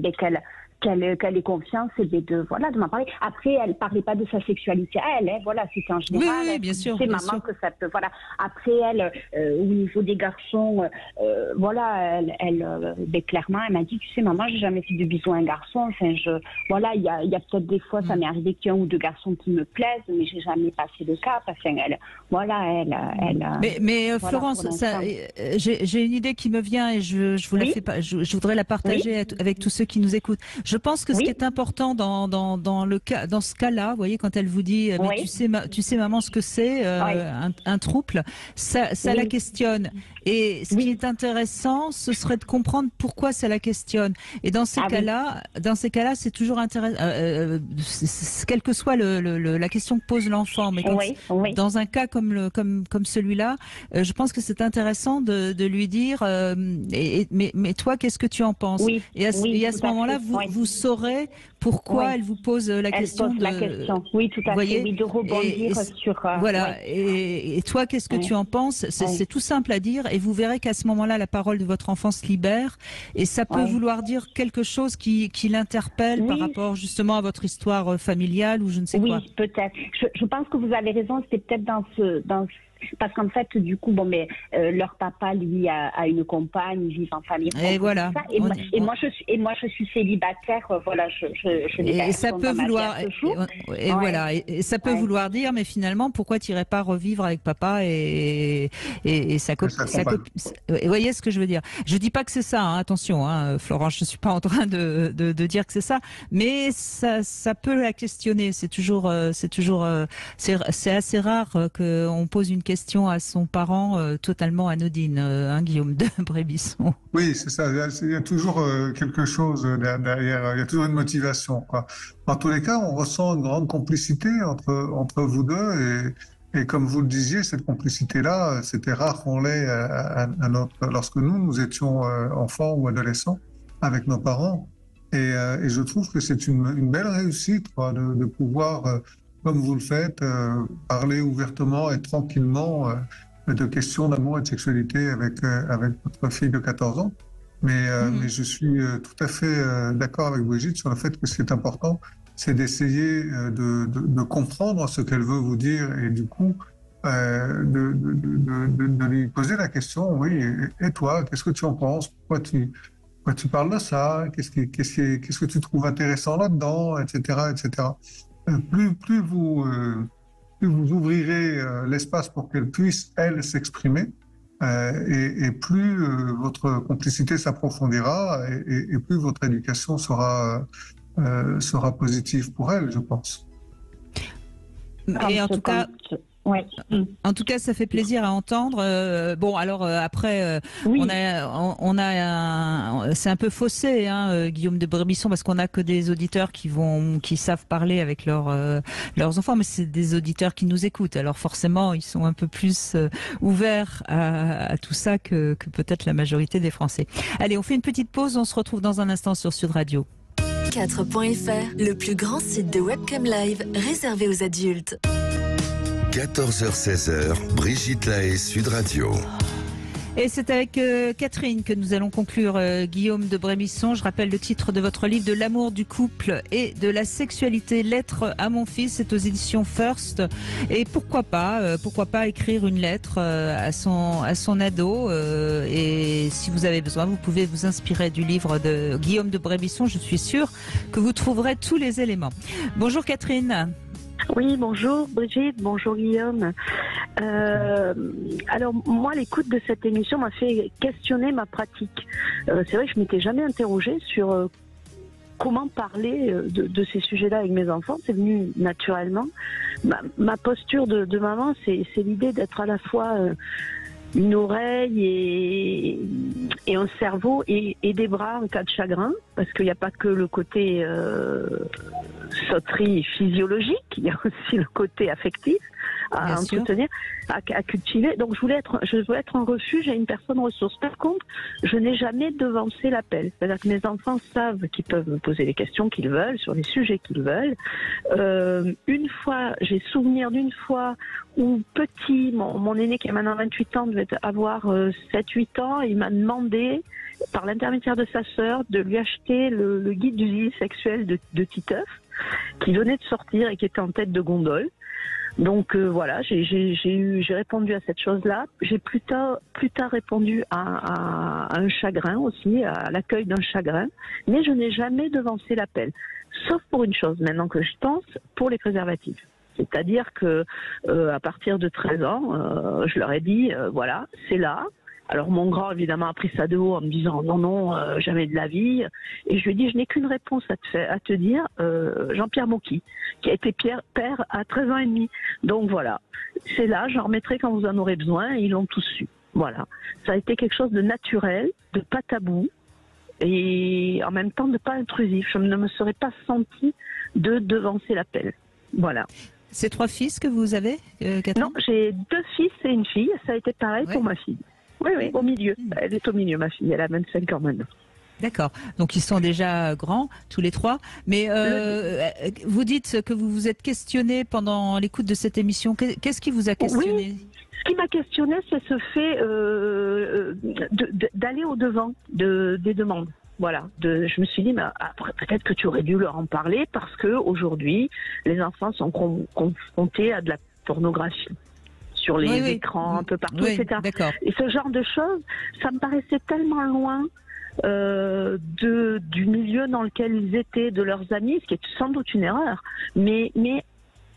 S11: qu'elle qu'elle ait confiance et de voilà de m'en parler. Après, elle parlait pas de sa sexualité à elle, hein, voilà, c'était en général.
S1: Oui, bien sûr.
S11: C'est maman que ça peut, voilà. Après, elle, euh, au niveau des garçons, euh, voilà, elle, elle euh, ben, clairement, elle m'a dit, tu sais, maman, j'ai jamais fait de bisous à un garçon. Enfin, je, voilà, il y a, y a peut-être des fois, ça mm. m'est arrivé qu'il y a un ou deux garçons qui me plaisent, mais j'ai jamais passé de cas. Parce elle, voilà, elle, elle.
S1: Mais, mais Florence, j'ai une idée qui me vient et je, je vous la fais pas, je, voudrais la partager avec tous ceux qui nous écoutent. Je pense que ce qui est important dans, dans, dans, le cas, dans ce cas-là, vous voyez, quand elle vous dit, mais tu, sais, tu sais, maman, ce que c'est, euh, un, un, trouble, ça, ça la questionne. Et ce qui est intéressant, ce serait de comprendre pourquoi ça la questionne. Et dans ces ah cas-là, dans ces cas-là, c'est toujours intéressant, euh, quelle que soit le, le, la question que pose l'enfant, mais dans un cas comme, le, comme, comme celui-là, je pense que c'est intéressant de, de, lui dire, et, mais, mais toi, qu'est-ce que tu en penses? Et à, et à ce moment-là, vous, vous saurez pourquoi elle vous pose la
S11: elle
S1: question.
S11: Pose la question. Oui, tout à fait. Oui, de rebondir sur.
S1: Euh, voilà. Et, toi, qu'est-ce que tu en penses? C'est tout simple à dire, et vous verrez qu'à ce moment-là, la parole de votre enfant se libère, et ça peut vouloir dire quelque chose qui, qui l'interpelle par rapport justement à votre histoire euh, familiale ou je ne sais quoi.
S11: Oui, peut-être. Je, je, pense que vous avez raison. C'était peut-être dans ce dans parce qu'en fait, du coup, bon, mais euh, leur papa, lui, a, une compagne, ils vivent en famille.
S1: Et voilà.
S11: Et, moi, je suis, et moi, je suis célibataire. Euh, voilà, je, je, je
S1: et ça peut vouloir, et, voilà, et, ça peut vouloir dire, mais finalement, pourquoi tu n'irais pas revivre avec papa et et, sa copine Vous voyez ce que je veux dire? Je dis pas que c'est ça. Hein, attention, hein, Florence, je suis pas en train de, de, de dire que c'est ça, mais ça, ça peut la questionner. C'est toujours, euh, c'est toujours, c'est assez rare qu'on pose une question question à son parent euh, totalement anodine, euh, hein, Guillaume de (laughs) Brébisson.
S2: Oui, c'est ça. Il y a toujours euh, quelque chose derrière. Il y a toujours une motivation. En tous les cas, on ressent une grande complicité entre, entre vous deux et, et comme vous le disiez, cette complicité-là, c'était rare qu'on l'ait à, lorsque nous, nous étions enfants ou adolescents avec nos parents. Et, je trouve que c'est une, une, belle réussite de pouvoir comme vous le faites, euh, parler ouvertement et tranquillement euh, de questions d'amour et de sexualité avec, euh, avec votre fille de 14 ans. Mais, mm-hmm. mais je suis tout à fait d'accord avec Brigitte sur le fait que ce qui est important, c'est d'essayer de, de, comprendre ce qu'elle veut vous dire et du coup de, de, lui poser la question, oui, et toi, qu'est-ce que tu en penses? Pourquoi tu, pourquoi tu parles de ça? Qu'est-ce qu'est-ce qu'est-ce que tu trouves intéressant là-dedans? Etc. etc. Euh, plus, plus, vous, euh, plus vous ouvrirez euh, l'espace pour qu'elle puisse, elle, s'exprimer, et, et, plus votre complicité s'approfondira et, et, plus votre éducation sera, sera positive pour elle, je pense.
S1: Et en tout cas,
S11: Ouais.
S1: En tout cas, ça fait plaisir à entendre. Euh, bon, alors euh, après, euh, on a, on, on a, un- c'est un peu faussé, hein, euh, Guillaume de Brémisson, parce qu'on a que des auditeurs qui vont, qui savent parler avec leurs euh, leurs enfants, mais c'est des auditeurs qui nous écoutent. Alors forcément, ils sont un peu plus euh, ouverts à, à tout ça que, que peut-être la majorité des Français. Allez, on fait une petite pause. On se retrouve dans un instant sur Sud Radio.
S3: 4.fr, le plus grand site de webcam live réservé aux adultes.
S4: 14h-16h, Brigitte Lahaye, Sud Radio.
S1: Et c'est avec euh, Catherine que nous allons conclure, euh, Guillaume de Brémisson. Je rappelle le titre de votre livre, De l'amour du couple et de la sexualité, lettre à mon fils. C'est aux éditions First. Et pourquoi pas, euh, pourquoi pas écrire une lettre à son à son ado. et si vous avez besoin, vous pouvez vous inspirer du livre de Guillaume de Brémisson. Je suis sûre que vous trouverez tous les éléments. Bonjour Catherine.
S12: Oui, bonjour Brigitte, bonjour Guillaume. Euh, alors moi, l'écoute de cette émission m'a fait questionner ma pratique. Euh, c'est vrai que je m'étais jamais interrogée sur euh, comment parler de, ces sujets-là avec mes enfants. C'est venu naturellement. Ma, posture de, maman, c'est l'idée d'être à la fois une oreille et, un cerveau et, des bras en cas de chagrin, parce qu'il n'y a pas que le côté sauterie physiologique, il y a aussi le côté affectif à
S1: Bien
S12: entretenir, à, à cultiver. Donc je voulais être, je voulais être un refuge et une personne ressource. Par contre, je n'ai jamais devancé l'appel. C'est-à-dire que mes enfants savent qu'ils peuvent me poser les questions qu'ils veulent sur les sujets qu'ils veulent. Euh, une fois, j'ai souvenir d'une fois où petit, mon, mon aîné qui a maintenant 28 ans devait avoir euh, 7-8 ans, il m'a demandé par l'intermédiaire de sa sœur de lui acheter le, le guide du sexuel de, de Titeuf qui venait de sortir et qui était en tête de gondole. Donc euh, voilà, j'ai répondu à cette chose-là. J'ai plus tard, répondu à, un chagrin aussi, à l'accueil d'un chagrin, mais je n'ai jamais devancé l'appel. Sauf pour une chose, maintenant que je pense, pour les préservatifs. C'est-à-dire que euh, à partir de 13 ans, euh, je leur ai dit, voilà, c'est là. Alors mon grand évidemment a pris ça de haut en me disant non non euh, jamais de la vie. Et je lui ai dit je n'ai qu'une réponse à te faire, à te dire euh, Jean-Pierre Mocky qui a été Pierre, père à 13 ans et demi. Donc voilà. C'est là j'en remettrai quand vous en aurez besoin. Et ils l'ont tous su. Voilà. Ça a été quelque chose de naturel de pas tabou et en même temps de pas intrusif. Je ne me serais pas sentie de devancer l'appel. Voilà.
S1: C'est trois fils que vous avez, euh, Catherine?
S12: Non, j'ai deux fils et une fille. Ça a été pareil pour ma fille. Oui, oui, au milieu. Elle est au milieu, ma fille. Elle a 25 ans maintenant.
S1: D'accord. Donc ils sont déjà grands tous les trois. Mais euh, euh, vous dites que vous vous êtes questionné pendant l'écoute de cette émission. Qu'est- Qu'est-ce qui vous a questionné?
S12: Ce qui m'a questionné, c'est ce fait euh, de- de- d'aller au devant de, des demandes. Voilà. Je me suis dit, mais peut-être que tu aurais dû leur en parler parce que aujourd'hui, les enfants sont con- confrontés à de la pornographie sur les
S1: Oui, oui.
S12: écrans un peu partout,
S1: Oui,
S12: etc. Et ce genre de choses, ça me paraissait tellement loin euh, de, du milieu dans lequel ils étaient, de leurs amis, ce qui est sans doute une erreur. Mais, mais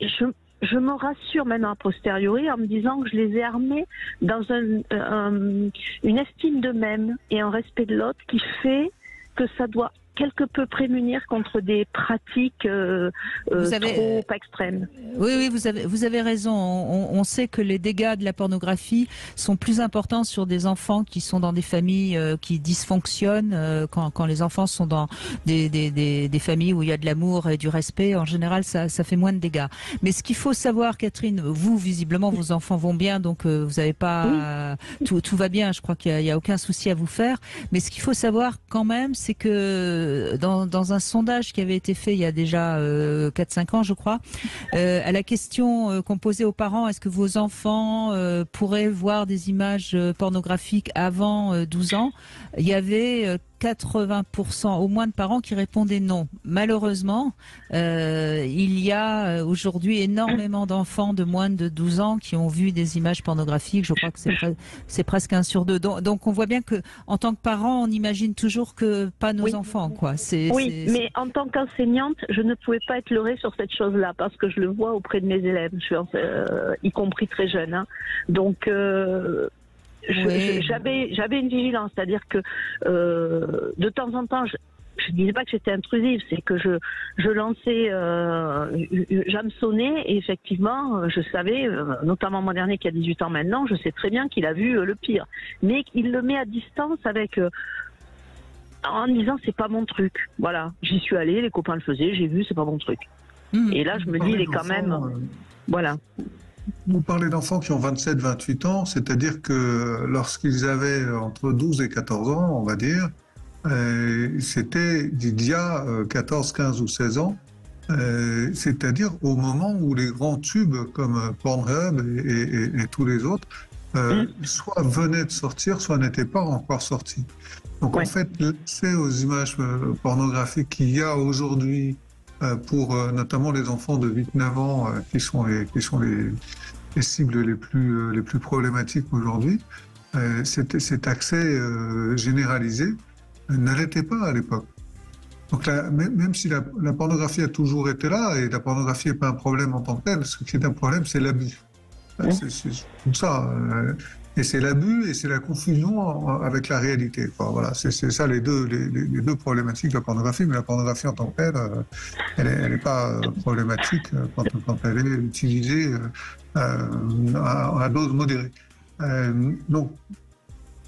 S12: je, je me rassure maintenant a posteriori en me disant que je les ai armés dans un, un- une estime d'eux-mêmes et un respect de l'autre qui fait que ça doit quelque peu prémunir contre des pratiques euh, euh,
S1: Vous avez-
S12: trop extrêmes.
S1: Oui, oui, vous avez, vous avez raison. On, on sait que les dégâts de la pornographie sont plus importants sur des enfants qui sont dans des familles euh, qui dysfonctionnent. euh, quand, quand les enfants sont dans des, des, des, des familles où il y a de l'amour et du respect, en général, ça, ça fait moins de dégâts. Mais ce qu'il faut savoir, Catherine, vous, visiblement, vos enfants vont bien, donc euh, vous n'avez pas... Tout, tout va bien, je crois qu'il n'y a, a aucun souci à vous faire. Mais ce qu'il faut savoir quand même, c'est que dans, dans un sondage qui avait été fait il y a déjà euh, 4-5 ans, je crois, euh, à la question euh, qu'on posait aux parents, est-ce que vos enfants euh, pourraient voir des images euh, pornographiques avant euh, 12 ans Il y avait euh, 80% au moins de parents qui répondaient non. Malheureusement, euh, il y a euh, aujourd'hui énormément d'enfants de moins de 12 ans qui ont vu des images pornographiques. Je crois que c'est pre- c'est presque un sur deux. Donc, donc on voit bien que en tant que parent, on imagine toujours que pas nos
S12: Oui.
S1: enfants, quoi. C'est
S12: Oui, mais en tant qu'enseignante, je ne pouvais pas être leurrée sur cette chose-là parce que je le vois auprès de mes élèves, je suis en- euh, y compris très jeunes. hein. Donc, euh,
S1: Oui.
S12: j'avais j'avais une vigilance, c'est-à-dire que euh, de temps en temps, je- je disais pas que j'étais intrusive, c'est que je, je lançais, euh, j'hameçonnais et effectivement, je savais, euh, notamment mon dernier qui a 18 ans maintenant, je sais très bien qu'il a vu euh, le pire. Mais il le met à distance avec, euh, en disant c'est pas mon truc. Voilà, j'y suis allée, les copains le faisaient, j'ai vu, c'est pas mon truc.
S1: Mmh.
S12: Et là, je me dis, il est quand même,
S2: euh,
S12: voilà.
S2: Vous parlez d'enfants qui ont 27, 28 ans, c'est-à-dire que lorsqu'ils avaient entre 12 et 14 ans, on va dire, euh, c'était d'il y a euh, 14, 15 ou 16 ans, euh, c'est-à-dire au moment où les grands tubes comme Pornhub et, et- et tous les autres, euh, soit venaient de sortir, soit n'étaient pas encore sortis. Donc en fait, l'accès aux images pornographiques qu'il y a aujourd'hui pour euh, notamment les enfants de 8-9 ans euh, qui sont les, qui sont les, les cibles les plus, euh, les plus problématiques aujourd'hui, euh, cet, cet accès euh, généralisé euh, l'était pas à l'époque. Donc même, si la, la pornographie a toujours été là, et la pornographie n'est pas un problème en tant que tel, ce qui est un problème, c'est l'abus. Euh, C'est c'est comme ça. Et c'est l'abus et c'est la confusion avec la réalité. quoi. Voilà, c'est ça les deux, les, deux problématiques de la pornographie. Mais la pornographie en tant que telle, euh, elle n'est pas euh, problématique euh, quand, quand elle est utilisée euh, à, à dose modérée. Euh, donc,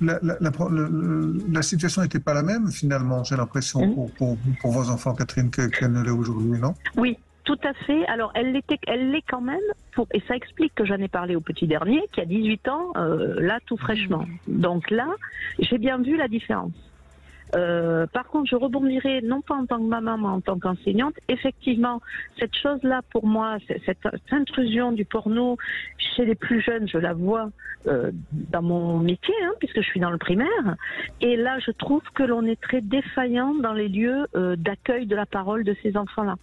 S2: la, situation n'était pas la même finalement, j'ai l'impression, pour, pour, pour vos enfants, Catherine, que- qu'elle ne l'est aujourd'hui, non?
S12: Oui, tout à fait. Alors, elle l'était, elle l'est quand même, pour, et ça explique que j'en ai parlé au petit dernier, qui a 18 ans, euh, là, tout fraîchement. Donc là, j'ai bien vu la différence. Euh, par contre, je rebondirai non pas en tant que maman, mais en tant qu'enseignante. Effectivement, cette chose-là, pour moi, cette, intrusion du porno chez les plus jeunes, je la vois euh, dans mon métier, hein, puisque je suis dans le primaire. Et là, je trouve que l'on est très défaillant dans les lieux d'accueil de la parole de ces enfants-là.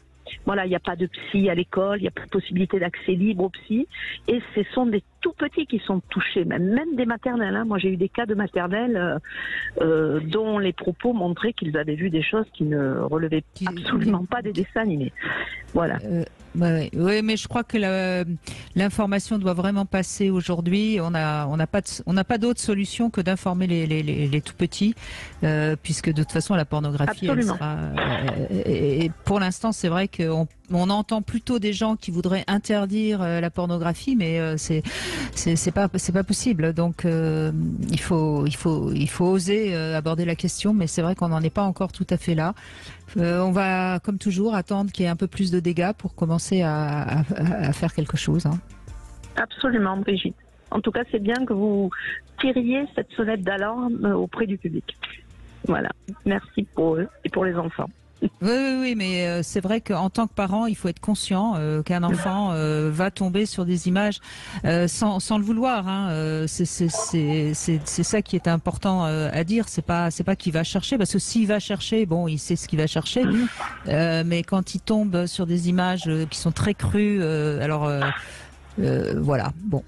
S12: Voilà, il n'y a pas de psy à l'école, il n'y a pas de possibilité d'accès libre au psy. Et ce sont des tout petits qui sont touchés, même, même des maternelles. hein. Moi, j'ai eu des cas de maternelles euh, euh, dont les propos montraient qu'ils avaient vu des choses qui ne relevaient absolument pas des dessins animés. Voilà.
S1: Euh, ouais, mais je crois que l'information doit vraiment passer aujourd'hui. On a, on n'a pas, de- on n'a pas d'autre solution que d'informer les, les, les, les tout petits, euh, puisque de toute façon la pornographie, elle sera. euh, et, et pour l'instant, c'est vrai qu'on on entend plutôt des gens qui voudraient interdire euh, la pornographie, mais euh, c'est, c'est, pas, possible. Donc euh, il faut, il faut, oser aborder la question, mais c'est vrai qu'on n'en est pas encore tout à fait là. On va, comme toujours, attendre qu'il y ait un peu plus de dégâts pour commencer à, à- faire quelque chose. hein.
S12: Absolument, Brigitte. En tout cas, c'est bien que vous tiriez cette sonnette d'alarme auprès du public. Voilà. Merci pour eux et pour les enfants.
S1: Oui, oui, oui, mais euh, c'est vrai qu'en tant que parent, il faut être conscient euh, qu'un enfant euh, va tomber sur des images sans, sans le vouloir. Hein. C'est ça qui est important à dire. C'est pas c'est pas qu'il va chercher, parce que s'il va chercher, bon, il sait ce qu'il va chercher. Euh, mais quand il tombe sur des images qui sont très crues, alors voilà, bon.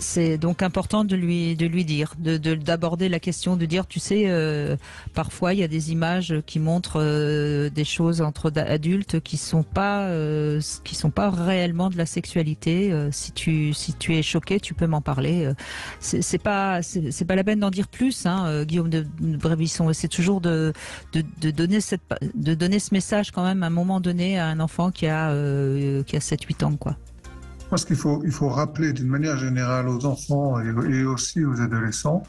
S1: C'est donc important de lui de lui dire, de de- d'aborder la question, de dire, tu sais, euh, parfois il y a des images qui montrent euh, des choses entre adultes qui sont pas euh, qui sont pas réellement de la sexualité. Euh, si tu si tu es choqué, tu peux m'en parler. Euh, c'est pas c'est pas la peine d'en dire plus, hein, euh, Guillaume de, c'est toujours de, de de donner cette de donner ce message quand même à un moment donné à un enfant qui a qui a 7-8 ans quoi.
S2: Je pense qu'il faut, il faut rappeler d'une manière générale aux enfants et, aussi aux adolescents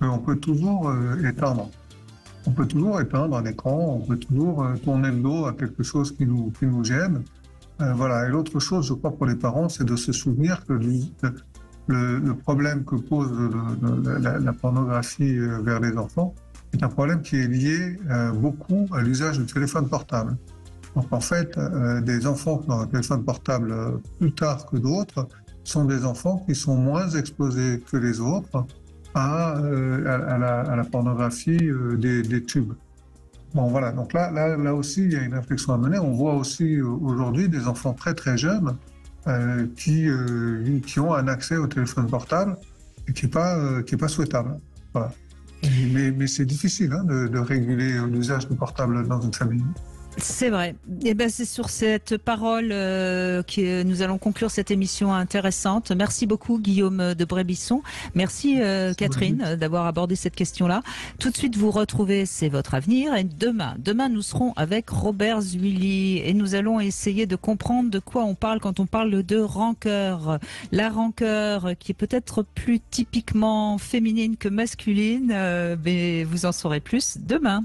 S2: qu'on peut toujours euh, éteindre. On peut toujours éteindre un écran, on peut toujours euh, tourner le dos à quelque chose qui nous, qui nous gêne. Euh, voilà. Et l'autre chose, je crois, pour les parents, c'est de se souvenir que le, problème que pose la, pornographie vers les enfants est un problème qui est lié beaucoup à l'usage du téléphone portable. Donc en fait, euh, des enfants qui ont un téléphone portable euh, plus tard que d'autres sont des enfants qui sont moins exposés que les autres à, euh, la, pornographie des, tubes. Bon voilà, donc là, là, aussi, il y a une réflexion à mener. On voit aussi aujourd'hui des enfants très très jeunes qui, qui ont un accès au téléphone portable qui n'est pas, qui pas souhaitable. Mais, c'est difficile hein, de réguler l'usage du portable dans une famille.
S1: C'est vrai. Et ben c'est sur cette parole euh, que nous allons conclure cette émission intéressante. Merci beaucoup Guillaume de Brébisson. Merci euh, Catherine euh, d'avoir abordé cette question-là. Tout de suite vous retrouvez C'est votre avenir et demain, demain nous serons avec Robert Zuilly et nous allons essayer de comprendre de quoi on parle quand on parle de rancœur. La rancœur qui est peut-être plus typiquement féminine que masculine, mais vous en saurez plus demain.